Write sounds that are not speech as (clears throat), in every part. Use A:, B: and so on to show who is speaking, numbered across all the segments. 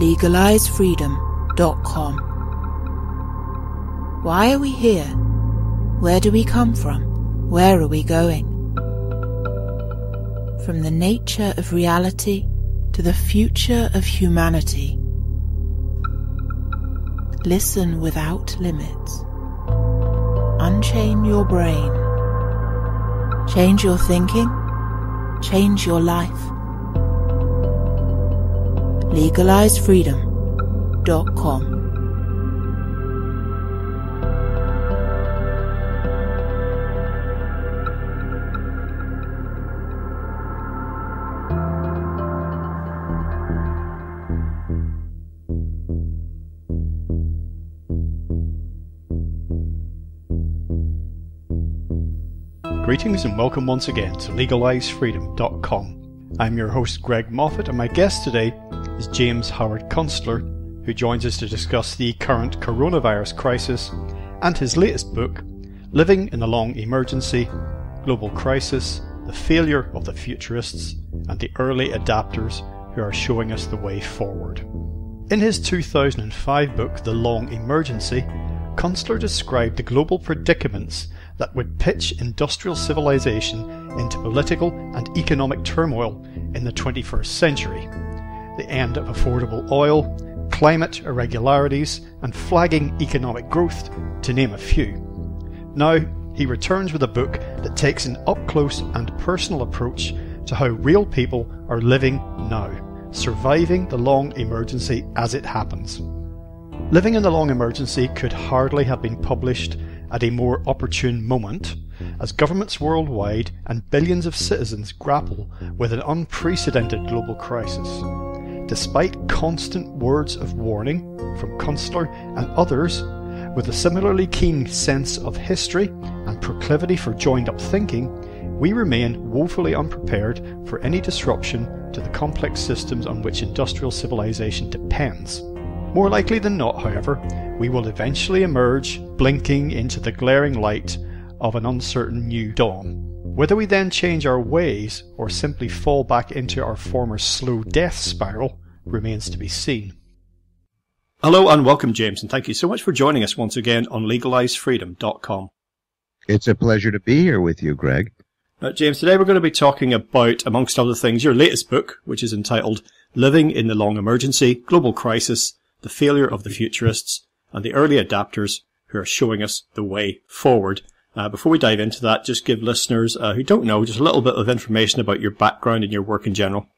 A: legalizefreedom.com. Why are we here? Where do we come from? Where are we going? From the nature of reality to the future of humanity. Listen without limits. Unchain your brain. Change your thinking. Change your life. LegalizeFreedom.com
B: Greetings and welcome once again to LegalizeFreedom.com. I'm your host Greg Moffitt and my guest today is James Howard Kunstler, who joins us to discuss the current coronavirus crisis and his latest book, Living in the Long Emergency Global Crisis, the Failure of the Futurists, and the Early Adapters Who Are Showing Us the Way Forward. In his 2005 book, The Long Emergency, Kunstler described the global predicaments that would pitch industrial civilization into political and economic turmoil in the 21st century. The end of affordable oil, climate irregularities, and flagging economic growth, to name a few. Now, he returns with a book that takes an up close and personal approach to how real people are living now, surviving the long emergency as it happens. Living in the Long Emergency could hardly have been published at a more opportune moment, as governments worldwide and billions of citizens grapple with an unprecedented global crisis. Despite constant words of warning from Kunstler and others, with a similarly keen sense of history and proclivity for joined up thinking, we remain woefully unprepared for any disruption to the complex systems on which industrial civilization depends. More likely than not, however, we will eventually emerge blinking into the glaring light of an uncertain new dawn. Whether we then change our ways or simply fall back into our former slow death spiral remains to be seen. Hello and welcome, James, and thank you so much for joining us once again on legalizefreedom.com.
C: It's a pleasure to be here with you, Greg.
B: Now, James, today we're going to be talking about, amongst other things, your latest book, which is entitled Living in the Long Emergency Global Crisis the failure of the futurists, and the early adapters who are showing us the way forward. Uh, before we dive into that, just give listeners uh, who don't know just a little bit of information about your background and your work in general.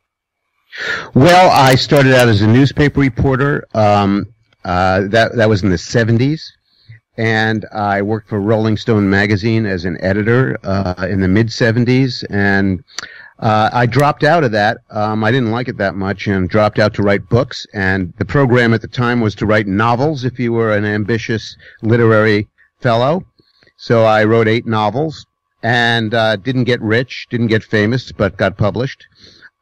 C: Well, I started out as a newspaper reporter. Um, uh, that that was in the '70s, and I worked for Rolling Stone magazine as an editor uh, in the mid '70s, and uh, I dropped out of that. Um, I didn't like it that much and dropped out to write books. And the program at the time was to write novels if you were an ambitious literary fellow. So I wrote eight novels and uh, didn't get rich, didn't get famous, but got published.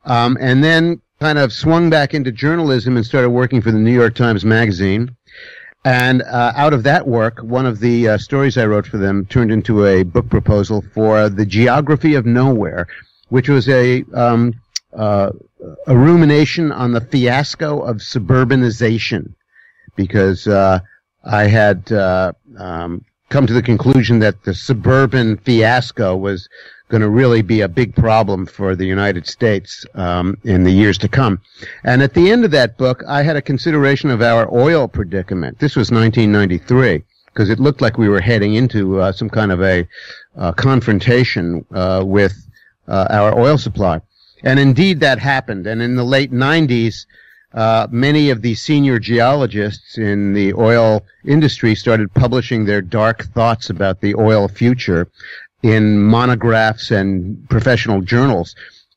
C: Um, and then kind of swung back into journalism and started working for the New York Times Magazine. And uh, out of that work, one of the uh, stories I wrote for them turned into a book proposal for the geography of nowhere, which was a um, uh, a rumination on the fiasco of suburbanization, because uh, I had uh, um, come to the conclusion that the suburban fiasco was going to really be a big problem for the United States um, in the years to come. And at the end of that book, I had a consideration of our oil predicament. This was 1993 because it looked like we were heading into uh, some kind of a uh, confrontation uh, with uh, our oil supply. And indeed that happened. And in the late 90s, uh, many of the senior geologists in the oil industry started publishing their dark thoughts about the oil future in monographs and professional journals.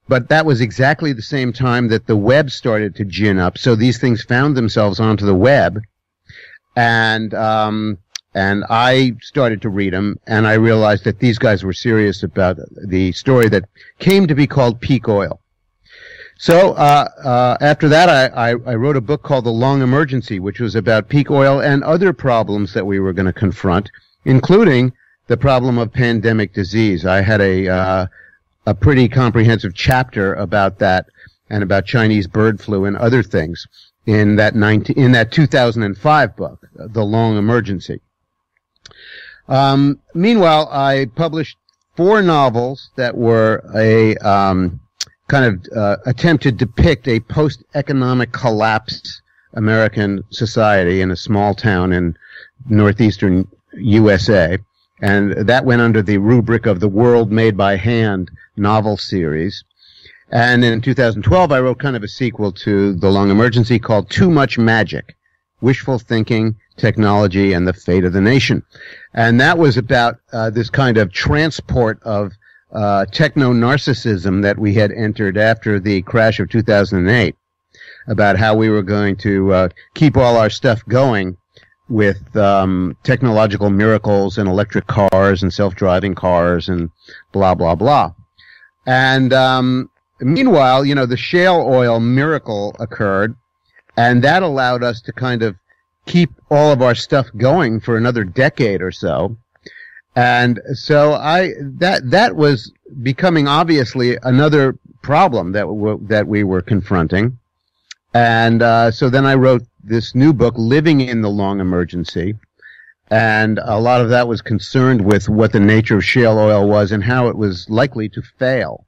C: But that was exactly the same time that the web started to gin up. So these things found themselves onto the web. And um, and I started to read them, and I realized that these guys were serious about the story that came to be called peak oil. So uh, uh, after that, I, I, I, wrote a book called The Long Emergency, which was about peak oil and other problems that we were going to confront, including the problem of pandemic disease. I had a uh, a pretty comprehensive chapter about that and about Chinese bird flu and other things. in that 19, in that 2005 book, The Long Emergency. Um, meanwhile, I published four novels that were a um, kind of uh, attempt to depict a post-economic collapse American society in a small town in northeastern USA. And that went under the rubric of the World Made by Hand novel series. And in 2012, I wrote kind of a sequel to The Long Emergency called Too Much Magic Wishful Thinking, Technology, and the Fate of the Nation. And that was about uh, this kind of transport of uh, techno narcissism that we had entered after the crash of 2008 about how we were going to uh, keep all our stuff going with um, technological miracles and electric cars and self-driving cars and blah blah blah. And um, meanwhile, you know, the shale oil miracle occurred, and that allowed us to kind of keep all of our stuff going for another decade or so. And so I that that was becoming obviously another problem that w- that we were confronting. And uh, so then I wrote this new book, Living in the Long Emergency. And a lot of that was concerned with what the nature of shale oil was and how it was likely to fail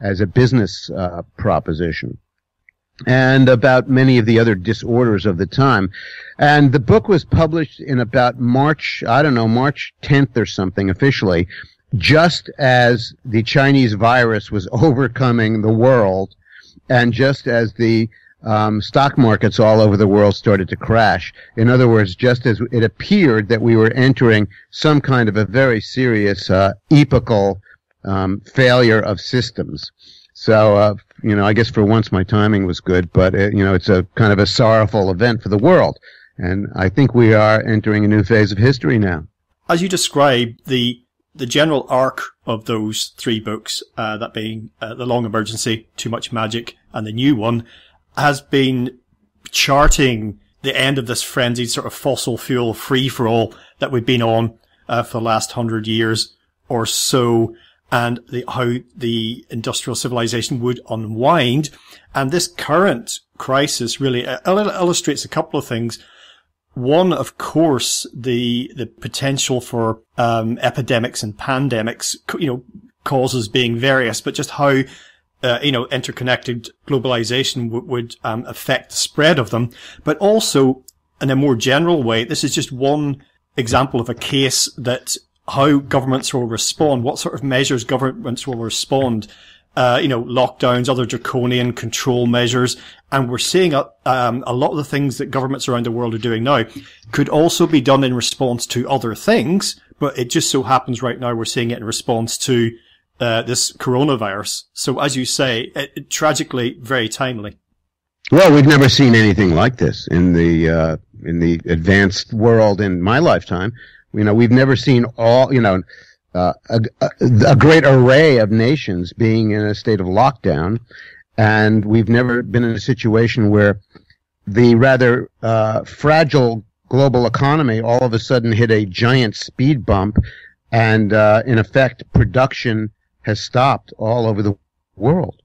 C: as a business uh, proposition and about many of the other disorders of the time. And the book was published in about March, I don't know, March 10th or something officially, just as the Chinese virus was (laughs) overcoming the world and just as the um, stock markets all over the world started to crash. In other words, just as it appeared that we were entering some kind of a very serious uh, epochal um, failure of systems. So, uh, you know, I guess for once my timing was good, but it, you know, it's a kind of a sorrowful event for the world, and I think we are entering a new phase of history now.
B: As you describe the the general arc of those three books, uh, that being uh, the Long Emergency, Too Much Magic, and the new one, has been charting the end of this frenzied sort of fossil fuel free for all that we've been on uh, for the last hundred years or so and the, how the industrial civilization would unwind. And this current crisis really uh, illustrates a couple of things. One, of course, the the potential for um, epidemics and pandemics, you know, causes being various, but just how uh, you know interconnected globalization w- would um, affect the spread of them. But also, in a more general way, this is just one example of a case that how governments will respond, what sort of measures governments will respond. Uh, you know, lockdowns, other draconian control measures, and we're seeing a, um, a lot of the things that governments around the world are doing now could also be done in response to other things, but it just so happens right now we're seeing it in response to uh, this coronavirus. So, as you say, it, it, tragically very timely.
C: Well, we've never seen anything like this in the uh, in the advanced world in my lifetime. You know, we've never seen all, you know, uh, a, a, great array of nations being in a state of lockdown, and we've never been in a situation where the rather uh, fragile global economy all of a sudden hit a giant speed bump, and uh, in effect, production has stopped all over the world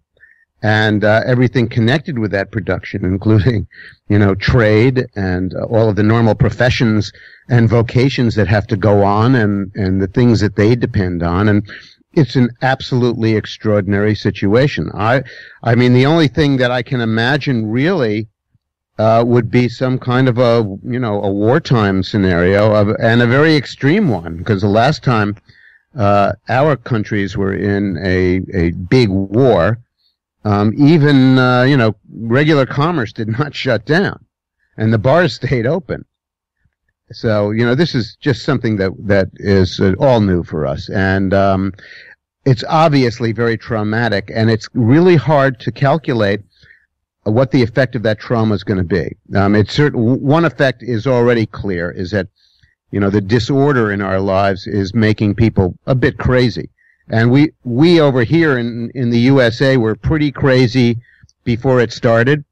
C: and uh, everything connected with that production, (laughs) including, you know, trade and uh, all of the normal professions and vocations that have to go on, and and the things that they depend on, and it's an absolutely extraordinary situation. I, I mean, the only thing that I can imagine really. Uh, would be some kind of a you know a wartime scenario of, and a very extreme one because the last time uh, our countries were in a a big war, um, even uh, you know regular commerce did not (laughs) shut down, and the bars (laughs) stayed open. So you know this is just something that that is uh, all new for us, and um, it's obviously very traumatic, and it's really hard to calculate what the effect of that trauma is going to be. Um, it's certain one effect is already clear: is that you know the disorder in our lives is making people a bit crazy. And we, we over here in, in the USA were pretty crazy before it started.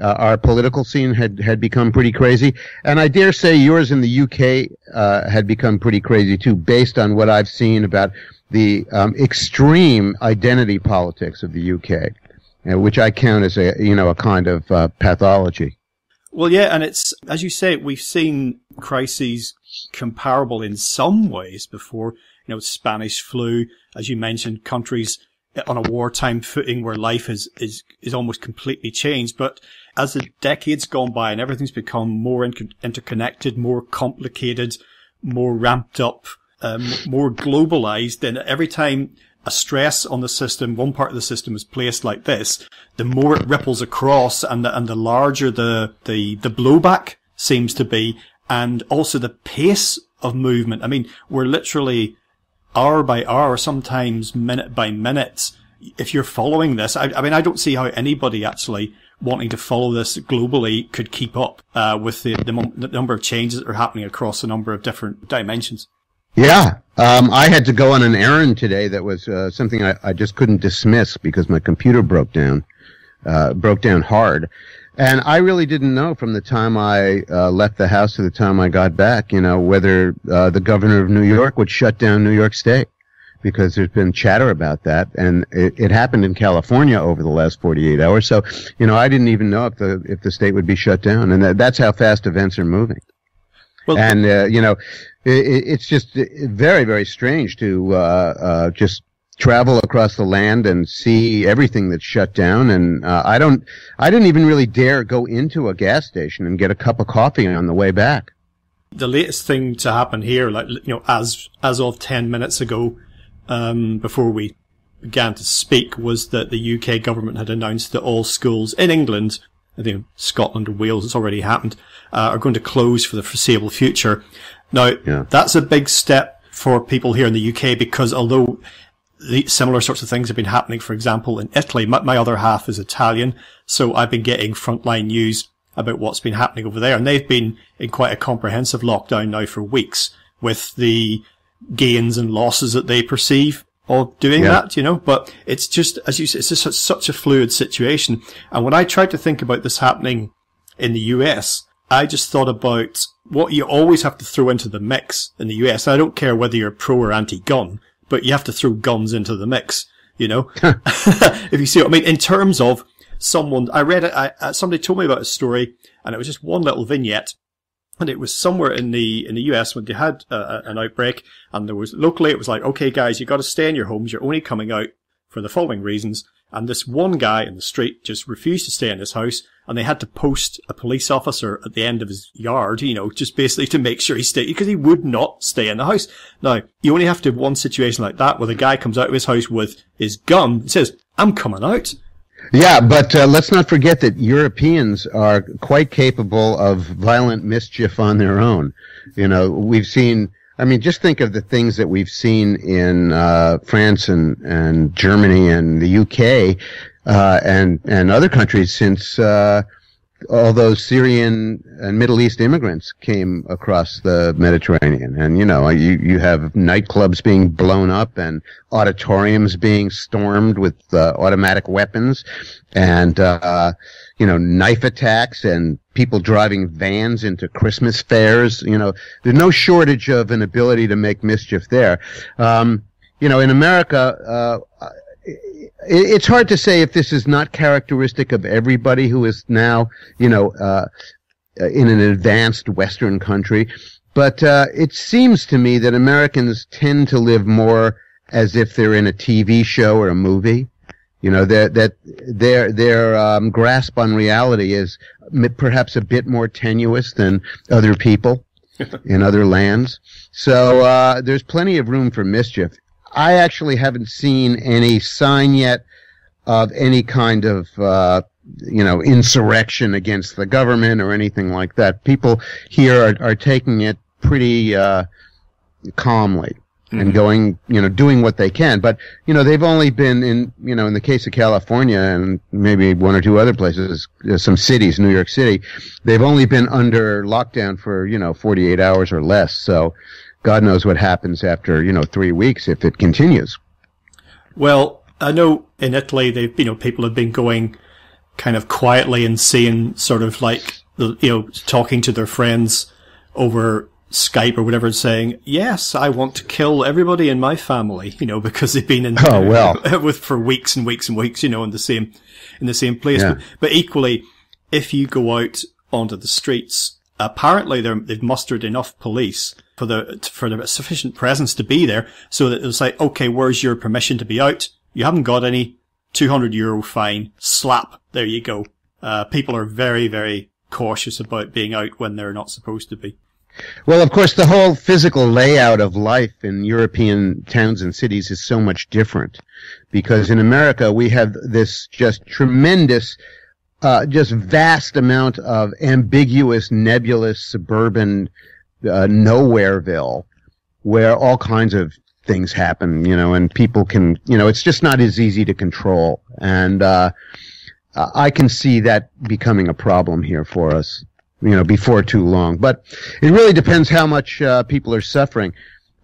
C: Uh, our political scene had, had become pretty crazy. And I dare say yours in the UK, uh, had become pretty crazy too, based on what I've seen about the, um, extreme identity politics of the UK, uh, which I count as a, you know, a kind of, uh, pathology.
B: Well, yeah, and it's, as you say, we've seen crises comparable in some ways before. You know, Spanish flu, as you mentioned, countries on a wartime footing where life is, is, is almost completely changed. But as the decades gone by and everything's become more in- interconnected, more complicated, more ramped up, um, more globalized, then every time a stress on the system, one part of the system is placed like this, the more it ripples across and the, and the larger the, the, the blowback seems to be and also the pace of movement. I mean, we're literally hour by hour, sometimes minute by minute. If you're following this, I, I mean, I don't see how anybody actually wanting to follow this globally could keep up uh, with the, the, the number of changes that are happening across a number of different dimensions.
C: Yeah, um, I had to go on an errand today that was uh, something I, I, just couldn't dismiss because my computer broke down, uh, broke down hard. And I really didn't know from the time I uh, left the house to the time I got back, you know, whether uh, the governor of New York would shut down New York State because there's been chatter about that, and it, it, happened in California over the last 48 hours. So, you know, I didn't even know if the if the state would be shut down, and that, that's how fast events are moving. Well, and uh, you know, it, it's just very, very strange to uh, uh, just travel across the land and see everything that's shut down. And uh, I don't, I didn't even really dare go into a gas station and get a cup of coffee on the way back.
B: The latest thing to happen here, like you know, as as of ten minutes ago, um, before we began to speak, was that the UK government had announced that all schools in England I think Scotland and Wales, it's already happened, uh, are going to close for the foreseeable future. Now, yeah. that's a big step for people here in the UK because although the similar sorts of things have been happening, for example, in Italy, my, my other half is Italian, so I've been getting frontline news about what's been happening over there, and they've been in quite a comprehensive lockdown now for weeks with the gains and losses that they perceive of doing yeah. that, you know, but it's just, as you say, it's just such a fluid situation. And when I tried to think about this happening in the US, I just thought about what you always have to throw into the mix in the US. I don't care whether you're pro or anti-gun, but you have to throw guns into the mix, you know? (laughs) (laughs) if you see what I mean, in terms of someone, I read it, I, somebody told me about a story and it was just one little vignette and it was somewhere in the in the US when they had uh, an outbreak, and there was locally it was like, okay, guys, you got to stay in your homes. You're only coming out for the following reasons. And this one guy in the street just refused to stay in his house, and they had to post a police officer at the end of his yard, you know, just basically to make sure he stayed because he would not stay in the house. Now, you only have to have one situation like that where the guy comes out of his house with his gun and says, "I'm coming out."
C: Yeah, but uh, let's not forget that Europeans are quite capable of violent mischief on their own. You know, we've seen. I mean, just think of the things that we've seen in uh, France and, and Germany and the UK uh, and and other countries since uh, all those Syrian and Middle East immigrants came across the Mediterranean. And, you know, you, you have nightclubs being blown up and auditoriums being stormed with uh, automatic weapons and, uh, you know, knife attacks and people driving vans into Christmas fairs. You know, there's no shortage of an ability to make mischief there. Um, you know, in America, uh, it's hard to say if this is not characteristic of everybody who is now, you know, uh, in an advanced Western country. But uh, it seems to me that Americans tend to live more as if they're in a TV show or a movie. You know, that that their their um, grasp on reality is perhaps a bit more tenuous than other people (laughs) in other lands. So uh, there's plenty of room for mischief. I actually haven't seen any sign yet of any kind of uh, you know insurrection against the government or anything like that. People here are, are taking it pretty uh, calmly mm-hmm. and going you know doing what they can. But you know they've only been in you know in the case of California and maybe one or two other places, uh, some cities, New York City, they've only been under lockdown for you know 48 hours or less. So God knows what happens after, you know, three weeks if it continues.
B: Well, I know in Italy, they've, you know, people have been going kind of quietly and saying sort of like, you know, talking to their friends over Skype or whatever, saying, yes, I want to kill everybody in my family, you know, because they've been in,
C: oh, well. (laughs)
B: with, for weeks and weeks and weeks, you know, in the same, in the same place. Yeah. But, but equally, if you go out onto the streets. Apparently, they've mustered enough police for the for the sufficient presence to be there, so that it's like, okay, where's your permission to be out? You haven't got any. 200 euro fine. Slap. There you go. Uh, people are very, very cautious about being out when they're not supposed to be.
C: Well, of course, the whole physical layout of life in European towns and cities is so much different because in America we have this just tremendous, uh, just vast amount of ambiguous, nebulous suburban uh, nowhereville where all kinds of things happen, you know, and people can, you know, it's just not as easy to control. And, uh, I can see that becoming a problem here for us you know, before too long. But it really depends how much uh, people are suffering.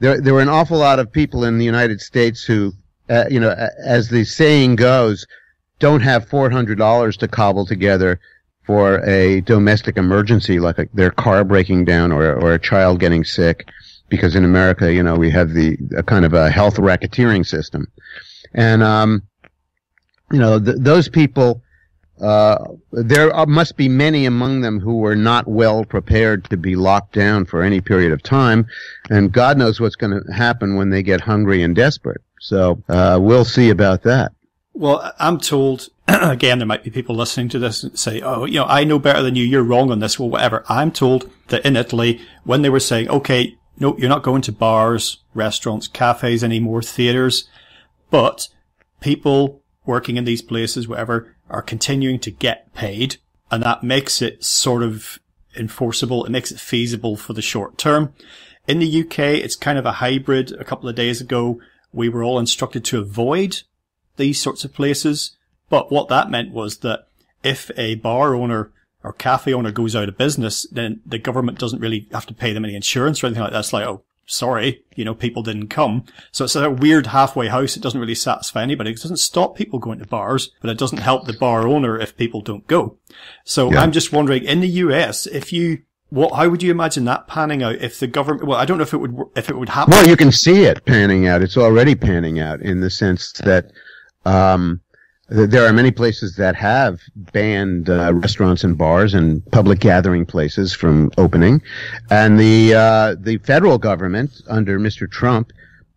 C: There, there were an awful lot of people in the United States who, uh, you know, as the saying goes, don't have four hundred dollars to cobble together for a domestic emergency, like a, their car breaking down or or a child getting sick, because in America, you know, we have the a kind of a health racketeering system, and um, you know, th- those people uh, there are, must be many among them who were not well prepared to be locked down for any period of time, and God knows what's going to happen when they get hungry and desperate. So uh, we'll see about that.
B: Well, I'm told (clears throat) again there might be people listening to this and say, "Oh, you know, I know better than you. You're wrong on this." Well, whatever. I'm told that in Italy, when they were saying, "Okay, no, you're not going to bars, restaurants, cafes anymore, theaters," but people working in these places, whatever, are continuing to get paid. And that makes it sort of enforceable. It makes it feasible for the short term. In the UK, it's kind of a hybrid. A couple of days ago, we were all instructed to avoid these sorts of places. But what that meant was that if a bar owner or cafe owner goes out of business, then the government doesn't really have to pay them any insurance or anything like that. It's like, oh, sorry, you know, people didn't come. So it's a weird halfway house. It doesn't really satisfy anybody. It doesn't stop people going to bars, but it doesn't help the bar owner if people don't go. So yeah. I'm just wondering, in the US, if you, what, how would you imagine that panning out if the government, well, I don't know if it would, if it would happen.
C: Well, you can see it panning out. It's already panning out in the sense that, um, there are many places that have banned uh, restaurants and bars and public gathering places from opening, and the uh, the federal government under Mr. Trump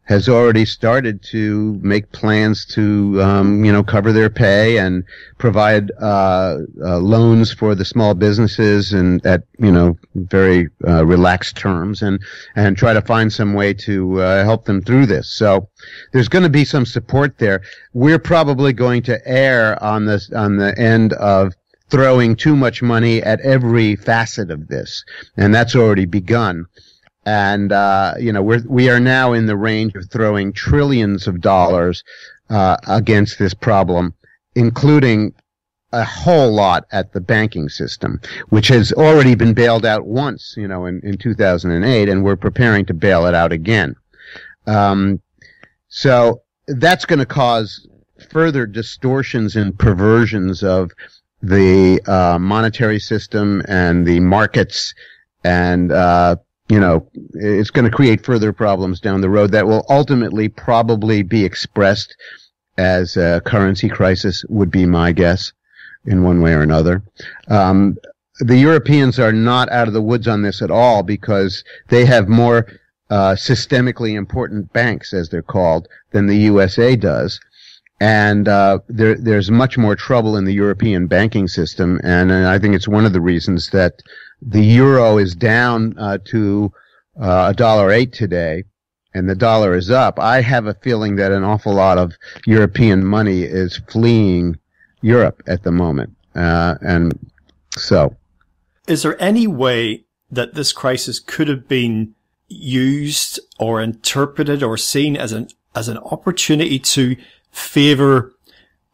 C: has already started to make plans to, um, you know, cover their pay and provide uh, uh, loans for the small businesses and at, you know, very uh, relaxed terms, and and try to find some way to uh, help them through this. So there's going to be some support there. We're probably going to err on this on the end of throwing too much money at every facet of this, and that's already begun and uh, you know we're we are now in the range of throwing trillions of dollars uh, against this problem, including a whole lot at the banking system, which has already been bailed out once, you know, in, in 2008, and we're preparing to bail it out again. Um, so that's going to cause further distortions and perversions of the uh, monetary system and the markets and uh, you know, it's going to create further problems down the road that will ultimately probably be expressed as a currency crisis would be my guess in one way or another. Um, the Europeans are not out of the woods on this at all because they have more uh, systemically important banks, as they're called, than the USA does. And uh, there, there's much more trouble in the European banking system, and, and I think it's one of the reasons that the euro is down uh, to uh, a dollar eight today, and the dollar is up. I have a feeling that an awful lot of European money is fleeing Europe at the moment, uh, and so.
B: Is there any way that this crisis could have been used or interpreted or seen as an as an opportunity to favor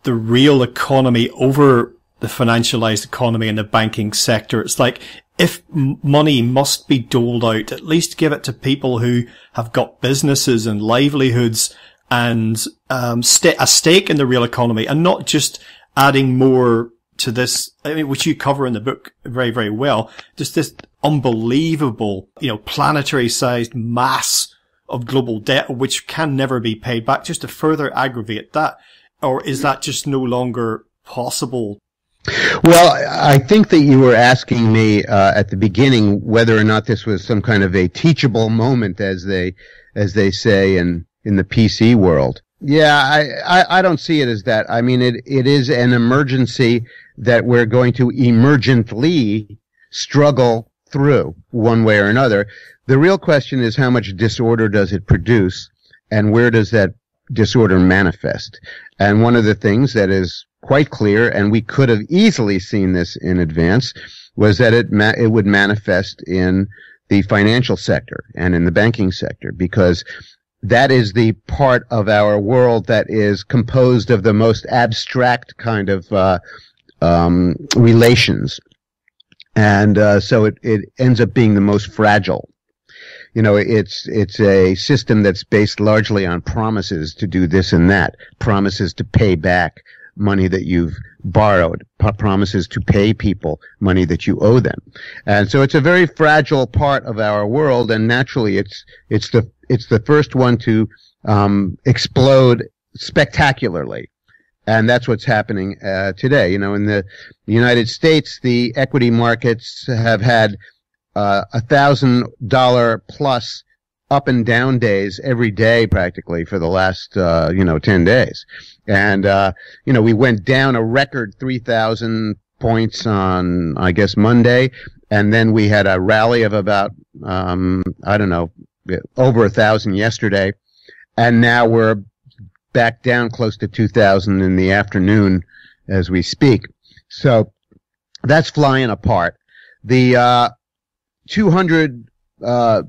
B: the real economy over the financialized economy and the banking sector. It's like if money must be doled out, at least give it to people who have got businesses and livelihoods and um, st- a stake in the real economy, and not just adding more to this, I mean, which you cover in the book very, very well. Just this unbelievable, you know, planetary-sized mass of global debt, which can never be paid back, just to further aggravate that, or is that just no longer possible
C: Well, I think that you were asking me uh, at the beginning whether or not this was some kind of a teachable moment, as they as they say in in the PC world. Yeah, I, I, I don't see it as that. I mean, it it is an emergency that we're going to emergently struggle through one way or another. The real question is how much disorder does it produce, and where does that disorder manifest? And one of the things that is quite clear, and we could have easily seen this in advance, was that it ma- it would manifest in the financial sector and in the banking sector because that is the part of our world that is composed of the most abstract kind of uh, um, relations, and uh, so it, it ends up being the most fragile. You know, it's it's a system that's based largely on promises to do this and that, promises to pay back money that you've borrowed, p- promises to pay people money that you owe them. And so it's a very fragile part of our world, and naturally it's, it's the, it's the first one to, um, explode spectacularly. And that's what's happening, uh, today. You know, in the United States, the equity markets have had, uh, a thousand dollar plus up and down days every day practically for the last, uh, you know, 10 days. And, uh, you know, we went down a record 3,000 points on, I guess, Monday. And then we had a rally of about, um, I don't know, over a thousand yesterday. And now we're back down close to 2,000 in the afternoon as we speak. So that's flying apart. The, uh, 200, uh,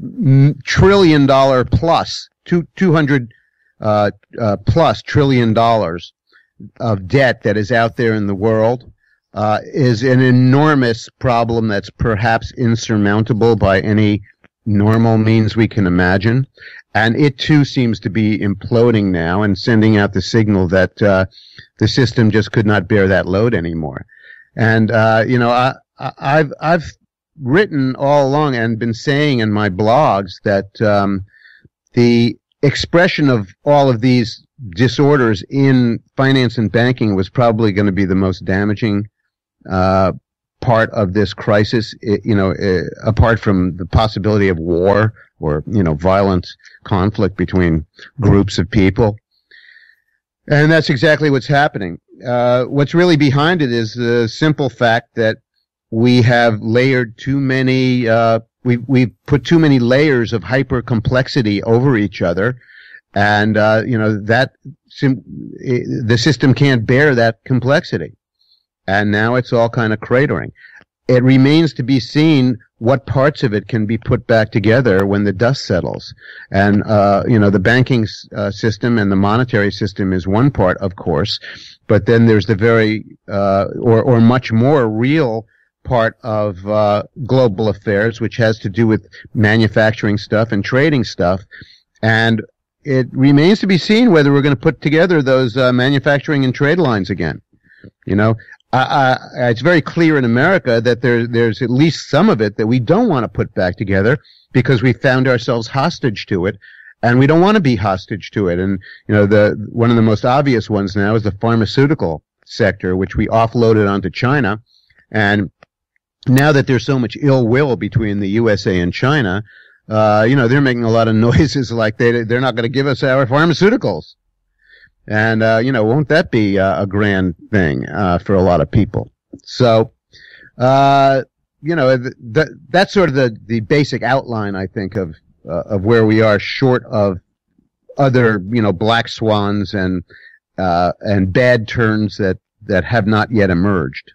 C: trillion dollar plus, two, 200 uh, uh, plus trillion dollars of debt that is out there in the world uh, is an enormous problem that's perhaps insurmountable by any normal means we can imagine. And it too seems to be imploding now and sending out the signal that uh, the system just could not bear that load anymore. And uh, you know, I, I've I've written all along and been saying in my blogs that um, the expression of all of these disorders in finance and banking was probably going to be the most damaging uh, part of this crisis. It, you know, uh, apart from the possibility of war or you know violent conflict between groups of people, and that's exactly what's happening. Uh, what's really behind it is the simple fact that we have layered too many uh, we we put too many layers of hyper complexity over each other, and uh, you know that sim- the system can't bear that complexity, and now it's all kind of cratering. It remains to be seen what parts of it can be put back together when the dust settles. And, uh, you know, the banking uh, system and the monetary system is one part, of course, but then there's the very, uh, or, or much more real part of uh, global affairs, which has to do with manufacturing stuff and trading stuff. And it remains to be seen whether we're going to put together those uh, manufacturing and trade lines again. You know, it's very clear in America that there, there's at least some of it that we don't want to put back together because we found ourselves hostage to it. And we don't want to be hostage to it. And, you know, the, one of the most obvious ones now is the pharmaceutical sector, which we offloaded onto China. And now that there's so much ill will between the USA and China, uh, you know, they're making a lot of (laughs) noises like they they're not going to give us our pharmaceuticals, and uh, you know, won't that be uh, a grand thing uh, for a lot of people? So, uh, you know, th- th- that's sort of the the basic outline, I think, of uh, of where we are, short of other you know black swans and and bad turns that that have not yet emerged.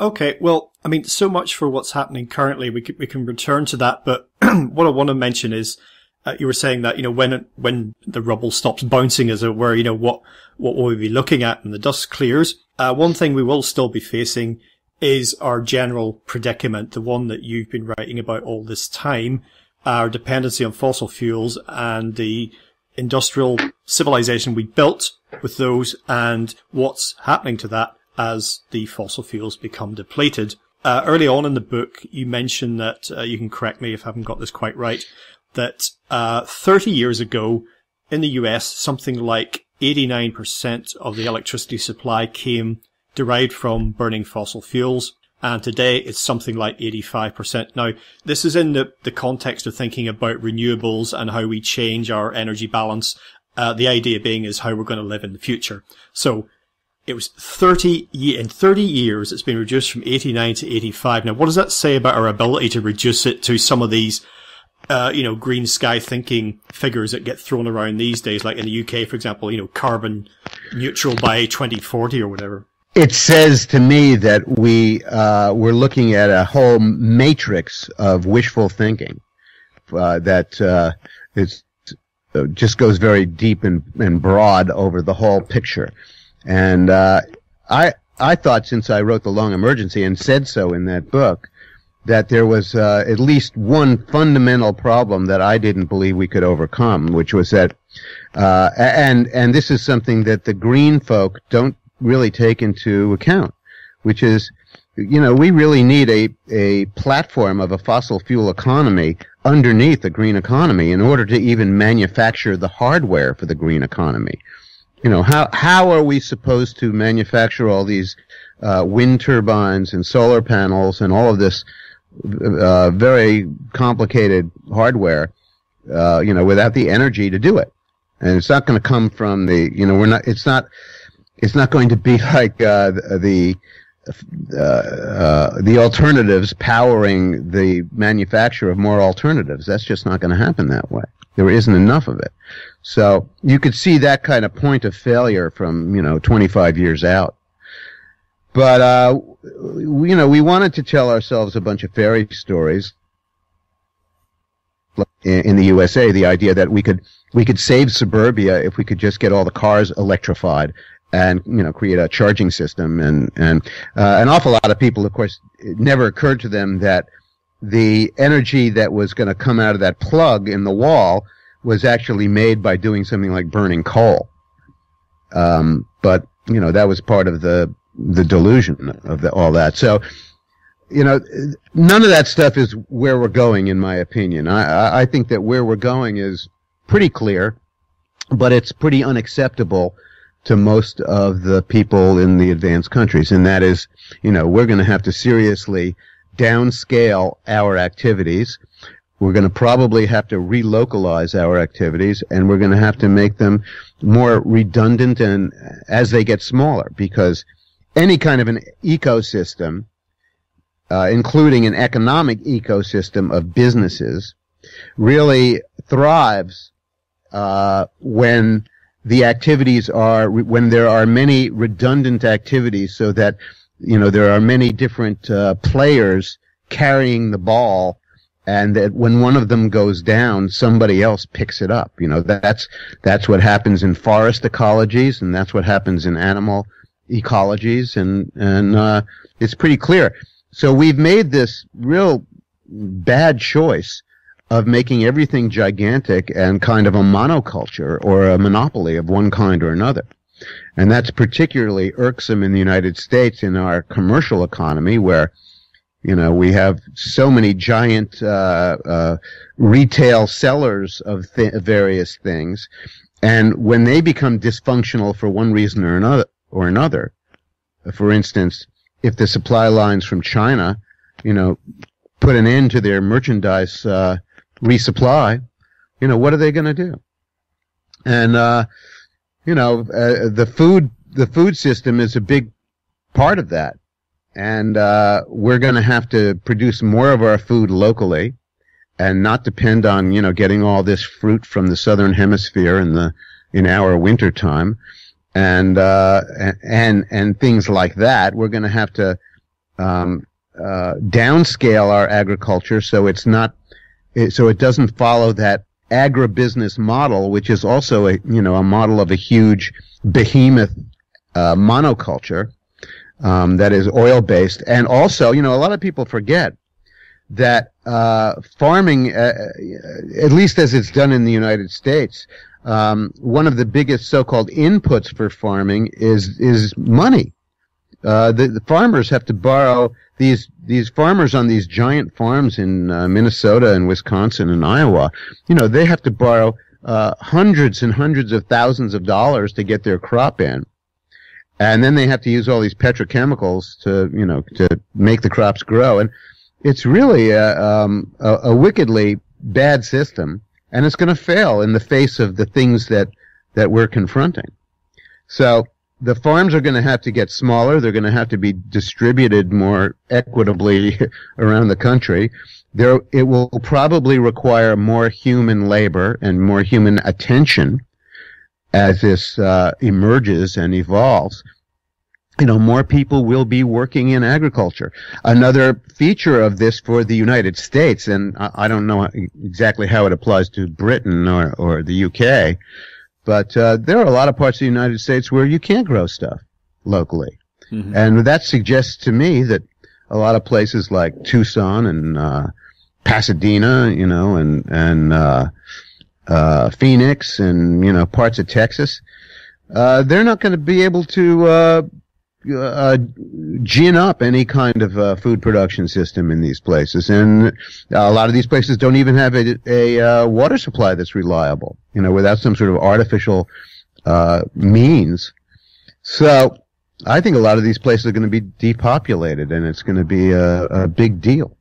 B: Okay, well, I mean, so much for what's happening currently. We can, we can return to that, but (clears throat) what I want to mention is, uh, you were saying that, you know, when, when the rubble stops bouncing, as it were, you know, what, what will we be looking at and the dust clears? Uh, one thing we will still be facing is our general predicament, the one that you've been writing about all this time, our dependency on fossil fuels and the industrial civilization we built with those and what's happening to that as the fossil fuels become depleted. Uh, early on in the book, you mention that, uh, you can correct me if I haven't got this quite right, that uh, 30 years ago in the US, something like 89% of the electricity supply came derived from burning fossil fuels. And today it's something like 85%. Now, this is in the, the context of thinking about renewables and how we change our energy balance. Uh, the idea being is how we're going to live in the future. So it was 30 in 30 years it's been reduced from 89 to 85 now what does that say about our ability to reduce it to some of these uh, you know green sky thinking figures that get thrown around these days? Like in the UK for example you know carbon neutral by 2040 or whatever.
C: It says to me that we uh, we're looking at a whole matrix of wishful thinking uh, that uh, uh, just goes very deep and, and broad over the whole picture. And uh, I I thought since I wrote the long emergency and said so in that book that there was uh, at least one fundamental problem that I didn't believe we could overcome, which was that, uh, and and this is something that the green folk don't really take into account, which is, you know, we really need a a platform of a fossil fuel economy underneath the green economy in order to even manufacture the hardware for the green economy you know, how, how are we supposed to manufacture all these uh, wind turbines and solar panels and all of this uh, very complicated hardware, uh, you know, without the energy to do it? And it's not going to come from the, you know, we're not, it's not, it's not going to be (laughs) like uh, the, uh, uh, the alternatives powering the manufacture of more alternatives. That's just not going to happen that way. There isn't enough of it. So you could see that kind of point of failure from, you know, 25 years out. But, uh, you know, we wanted to tell ourselves a bunch of fairy stories in, the USA, the idea that we could, we could save suburbia if we could just get all the cars electrified and, you know, create a charging system. And, and, uh, an awful lot of people, of course, it never occurred to them that the energy that was going to come out of that plug in the wall was actually made by doing something like burning coal. Um, but you know that was part of the the delusion of the, all that. So you know, none of that stuff is where we're going, in my opinion. I, I think that where we're going is pretty clear, but it's pretty unacceptable to most of the people in the advanced countries, and that is, you know, we're going to have to seriously downscale our activities. We're going to probably have to relocalize our activities and we're going to have to make them more redundant and as they get smaller because any kind of an ecosystem, uh, including an economic ecosystem of businesses, really thrives uh, when the activities are when there are many redundant activities, so that you know there are many different uh, players carrying the ball and that when one of them goes down, somebody else picks it up. You know, that's, that's what happens in forest ecologies and that's what happens in animal ecologies and, and, uh, it's pretty clear. So we've made this real bad choice of making everything gigantic and kind of a monoculture or a monopoly of one kind or another. And that's particularly irksome in the United States in our commercial economy where you know, we have so many giant uh, uh, retail sellers of th- various things, and when they become dysfunctional for one reason or another, or another, for instance, if the supply lines from China, you know, put an end to their merchandise uh, resupply, you know, what are they going to do? And uh, you know, uh, the food the food system is a big part of that and uh, we're going to have to produce more of our food locally and not depend on you know getting all this fruit from the southern hemisphere in the in our winter time. And uh, and and things like that we're going to have to um, uh, downscale our agriculture so it's not so it doesn't follow that agribusiness model which is also a you know a model of a huge behemoth uh, monoculture um, that is oil based. And also, you know, a lot of people forget that uh, farming, uh, uh, at least as it's done in the United States, um, one of the biggest so-called inputs for farming is is money. Uh, the, the, farmers have to borrow these these farmers on these giant farms in uh, Minnesota and Wisconsin and Iowa. You know, they have to borrow uh, hundreds and hundreds of thousands of dollars to get their crop in and then they have to use all these petrochemicals to you know to make the crops grow, and it's really a, um, a, a wickedly bad system, and it's going to fail in the face of the things that that we're confronting. So the farms are going to have to get smaller. They're going to have to be distributed more equitably (laughs) around the country. There, it will probably require more human labor and more human attention as this uh, emerges and evolves. You know, more people will be working in agriculture. Another feature of this for the United States, and I, don't know exactly how it applies to Britain or, or the UK, but uh, there are a lot of parts of the United States where you can't grow stuff locally. Mm-hmm. And that suggests to me that a lot of places like Tucson and uh, Pasadena, you know, and and uh, uh Phoenix and you know parts of Texas, uh, they're not going to be able to uh, uh, gin up any kind of uh, food production system in these places, and a lot of these places don't even have a, a uh, water supply that's reliable. You know, without some sort of artificial uh, means. So, I think a lot of these places are going to be depopulated, and it's going to be a, a big deal.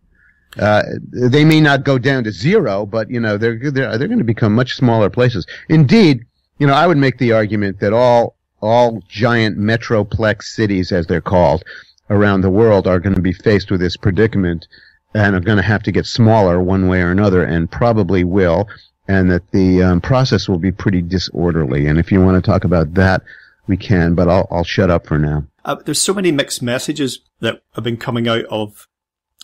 C: Uh, they may not go down to zero, but you know they're they're they're going to become much smaller places. Indeed, you know I would make the argument that all all giant metroplex cities, as they're called, around the world are going to be faced with this predicament and are going to have to get smaller one way or another, and probably will, and that the um, process will be pretty disorderly. And if you want to talk about that, we can, but I'll, I'll shut up for now.
B: Uh, there's so many mixed messages that have been coming out of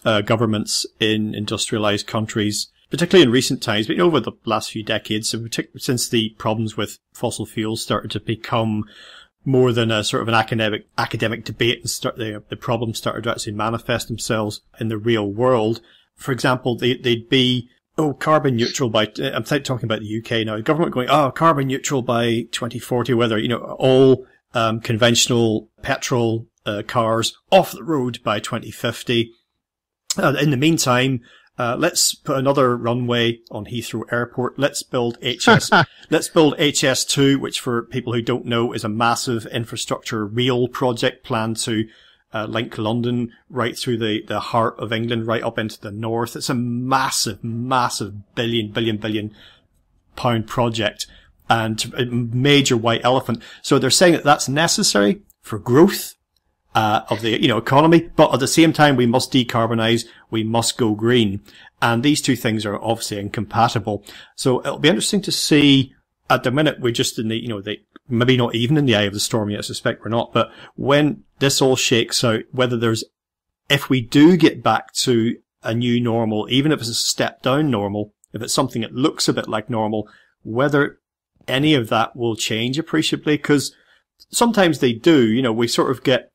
B: uh, governments in industrialized countries particularly in recent times, but over the last few decades, since the problems with fossil fuels started to become more than a sort of an academic academic debate and start the, the problems started to actually manifest themselves in the real world. For example, they, they'd be oh carbon neutral by I'm talking about the UK now. The government going oh carbon neutral by 2040, whether you know all um, conventional petrol uh, cars off the road by 2050. Uh, in the meantime, uh, let's put another runway on Heathrow Airport. Let's build HS. (laughs) let's build HS2, which for people who don't know is a massive infrastructure rail project planned to uh, link London right through the, the heart of England, right up into the north. It's a massive, massive billion, billion, billion pound project and a major white elephant. So they're saying that that's necessary for growth uh, of the you know economy, but at the same time we must decarbonize, we must go green, and these two things are obviously incompatible. So it'll be interesting to see. At the minute, we're just in the you know the maybe not even in the eye of the storm yet. I suspect we're not, but when this all shakes out, whether there's if we do get back to a new normal, even if it's a step down normal, if it's something that looks a bit like normal, whether any of that will change appreciably, because sometimes they do. You know, we sort of get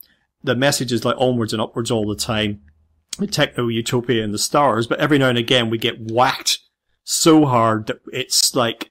B: the message is like onwards and upwards all the time. Techno utopia and the stars, but every now and again we get whacked so hard that it's like,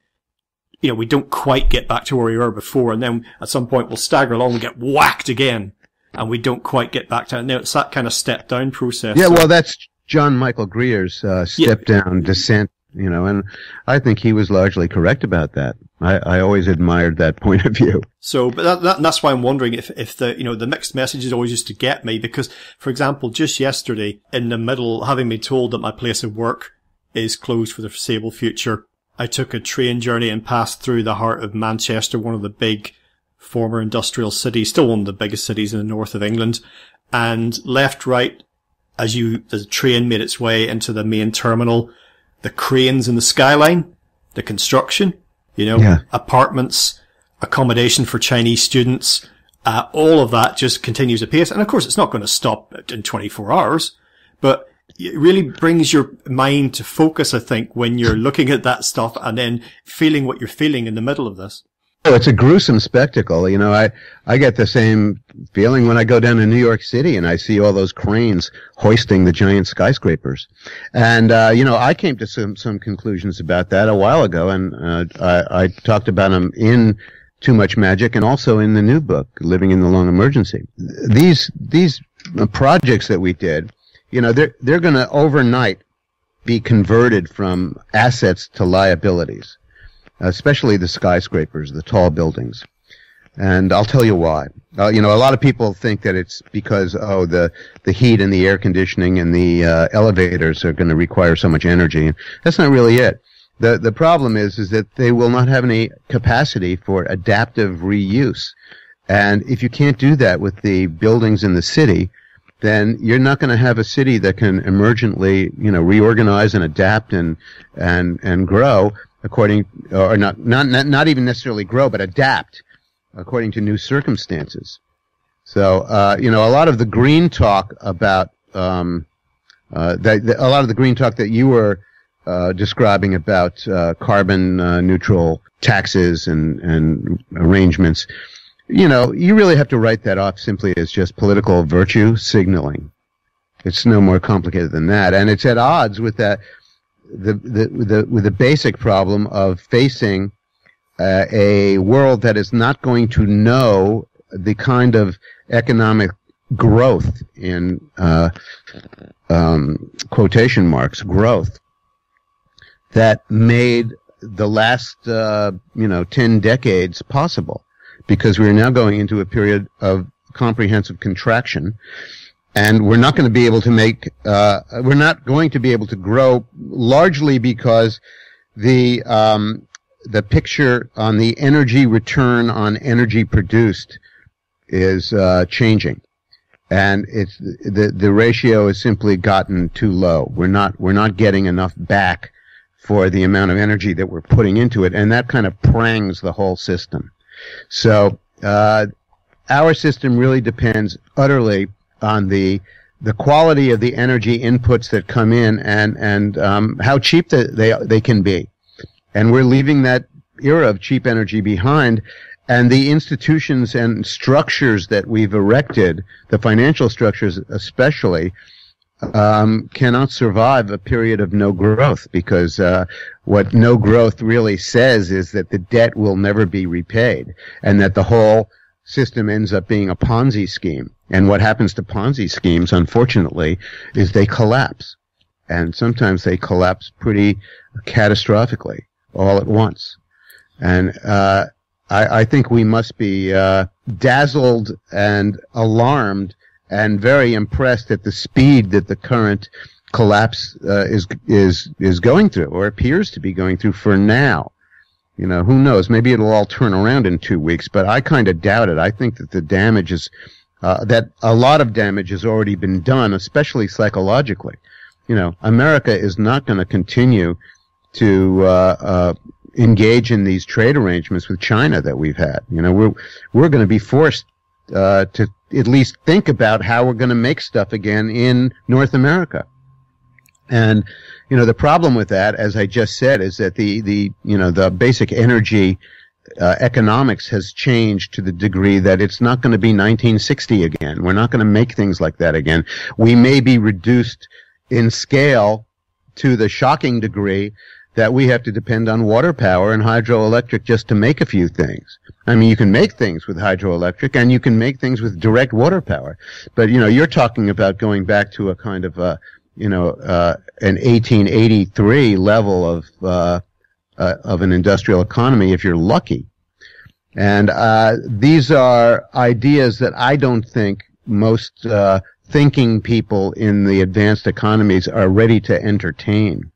B: you know, we don't quite get back to where we were before, and then at some point we'll stagger along and get whacked again, and we don't quite get back to. Now it's that kind of step down process.
C: Yeah, so, well, that's John Michael Greer's uh, step yeah. down descent you know, and I think he was largely correct about that. I, I always admired that (laughs) point of view.
B: So, but that, that, that's why I'm wondering if, if the, you know, the mixed messages always used to get me because, for example, just yesterday, in the middle, having been told that my place of work is closed for the foreseeable future, I took a train journey and passed through the heart of Manchester, one of the big former industrial cities, still one of the biggest cities in the north of England, and left, right, as you, the train made its way into the main terminal, the cranes in the skyline, the construction, you know, yeah. apartments, accommodation for Chinese students, uh, all of that just continues apace. And of course, it's not going to stop in 24 hours, but it really brings your mind to focus, I think, when you're looking at that stuff and then feeling what you're feeling in the middle of this.
C: Oh, it's a gruesome spectacle. You know, I, I get the same feeling when I go down to New York City and I see all those cranes hoisting the giant skyscrapers. And, uh, you know, I came to some, some conclusions about that a while ago and, uh, I, I talked about them in Too Much Magic and also in the new book, Living in the Long Emergency. These, these projects that we did, you know, they're, they're going to overnight be converted from assets to liabilities especially the skyscrapers, the tall buildings. And I'll tell you why. Uh, you know, a lot of people think that it's because oh the the heat and the air conditioning and the uh, elevators are going to require so much energy. That's not really it. the The problem is is that they will not have any capacity for adaptive reuse. And if you can't do that with the buildings in the city, then you're not going to have a city that can emergently, you know, reorganize and adapt and and and grow according, or not not not, not even necessarily grow, but adapt according to new circumstances. So, uh, you know, a lot of the green talk about um, uh, that, a lot of the green talk that you were uh, describing about uh, carbon uh, neutral taxes and and arrangements you know, you really have to write that off simply as just political virtue signaling. It's no more complicated than that, and it's at odds with that the the the with the basic problem of facing uh, a world that is not going to know the kind of economic growth in uh, um, quotation marks growth that made the last uh, you know ten decades possible. Because we are now going into a period of comprehensive contraction and we're not going to be able to make uh, we're not going to be able to grow largely because the um, the picture on the energy return on energy produced is uh, changing. And it's the the ratio has simply gotten too low. We're not we're not getting enough back for the amount of energy that we're putting into it. And that kind of prangs the whole system. So uh, our system really depends utterly on the the quality of the energy inputs that come in and and um, how cheap the, they they can be, and we're leaving that era of cheap energy behind. And the institutions and structures that we've erected, the financial structures especially, um, cannot survive a period of no growth because uh, what no growth really says is that the debt will never be repaid and that the whole system ends up being a Ponzi scheme. And what happens to Ponzi schemes, unfortunately, is they collapse. And sometimes they collapse pretty catastrophically all at once. And uh, I, I, think we must be uh, dazzled and alarmed and very impressed at the speed that the current collapse uh, is is is going through or appears to be going through for now. You know, who knows? Maybe it'll all turn around in two weeks, but I kind of doubt it. I think that the damage is uh, that a lot of damage has already been done, especially psychologically. You know, America is not going to continue to uh, uh, engage in these trade arrangements with China that we've had. You know, we're we're going to be forced uh, to at least think about how we're going to make stuff again in North America. And, you know, the problem with that, as I just said, is that the, the, you know, the basic energy uh, economics has changed to the degree that it's not going to be 1960 again. We're not going to make things like that again. We may be reduced in scale to the shocking degree that we have to depend on water power and hydroelectric just to make a few things. I mean, you can make things with hydroelectric and you can make things with direct water power. But, you know, you're talking about going back to a kind of, uh, you know, uh, an 1883 level of, uh, uh, of an industrial economy if you're lucky. And, uh, these are ideas that I don't think most, uh, thinking people in the advanced economies are ready to entertain.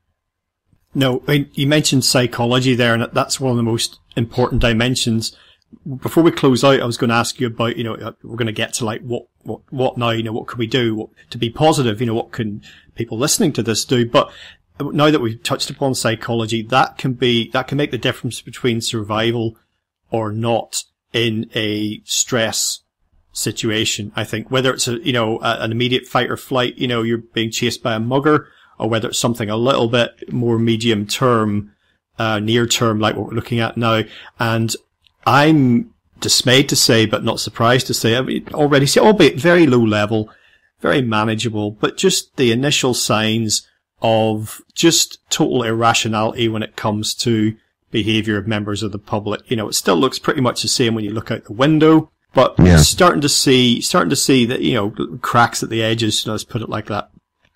B: No, you mentioned psychology there, and that's one of the most important dimensions. Before we close out, I was going to ask you about, you know, uh, we're going to get to like what, what, what now, you know, what can we do what, to be positive? You know, what can people listening to this do? But now that we've touched upon psychology, that can be, that can make the difference between survival or not in a stress situation. I think whether it's a, you know, an immediate fight or flight, you know, you're being chased by a mugger or whether it's something a little bit more medium term, uh, near term, like what we're looking at now. And I'm dismayed to say, but not surprised to say, I mean, already see, albeit very low level, very manageable, but just the initial signs of just total irrationality when it comes to behavior of members of the public. You know, it still looks pretty much the same when you look out the window, but yeah. starting to see, starting to see that, you know, cracks at the edges, let's put it like that.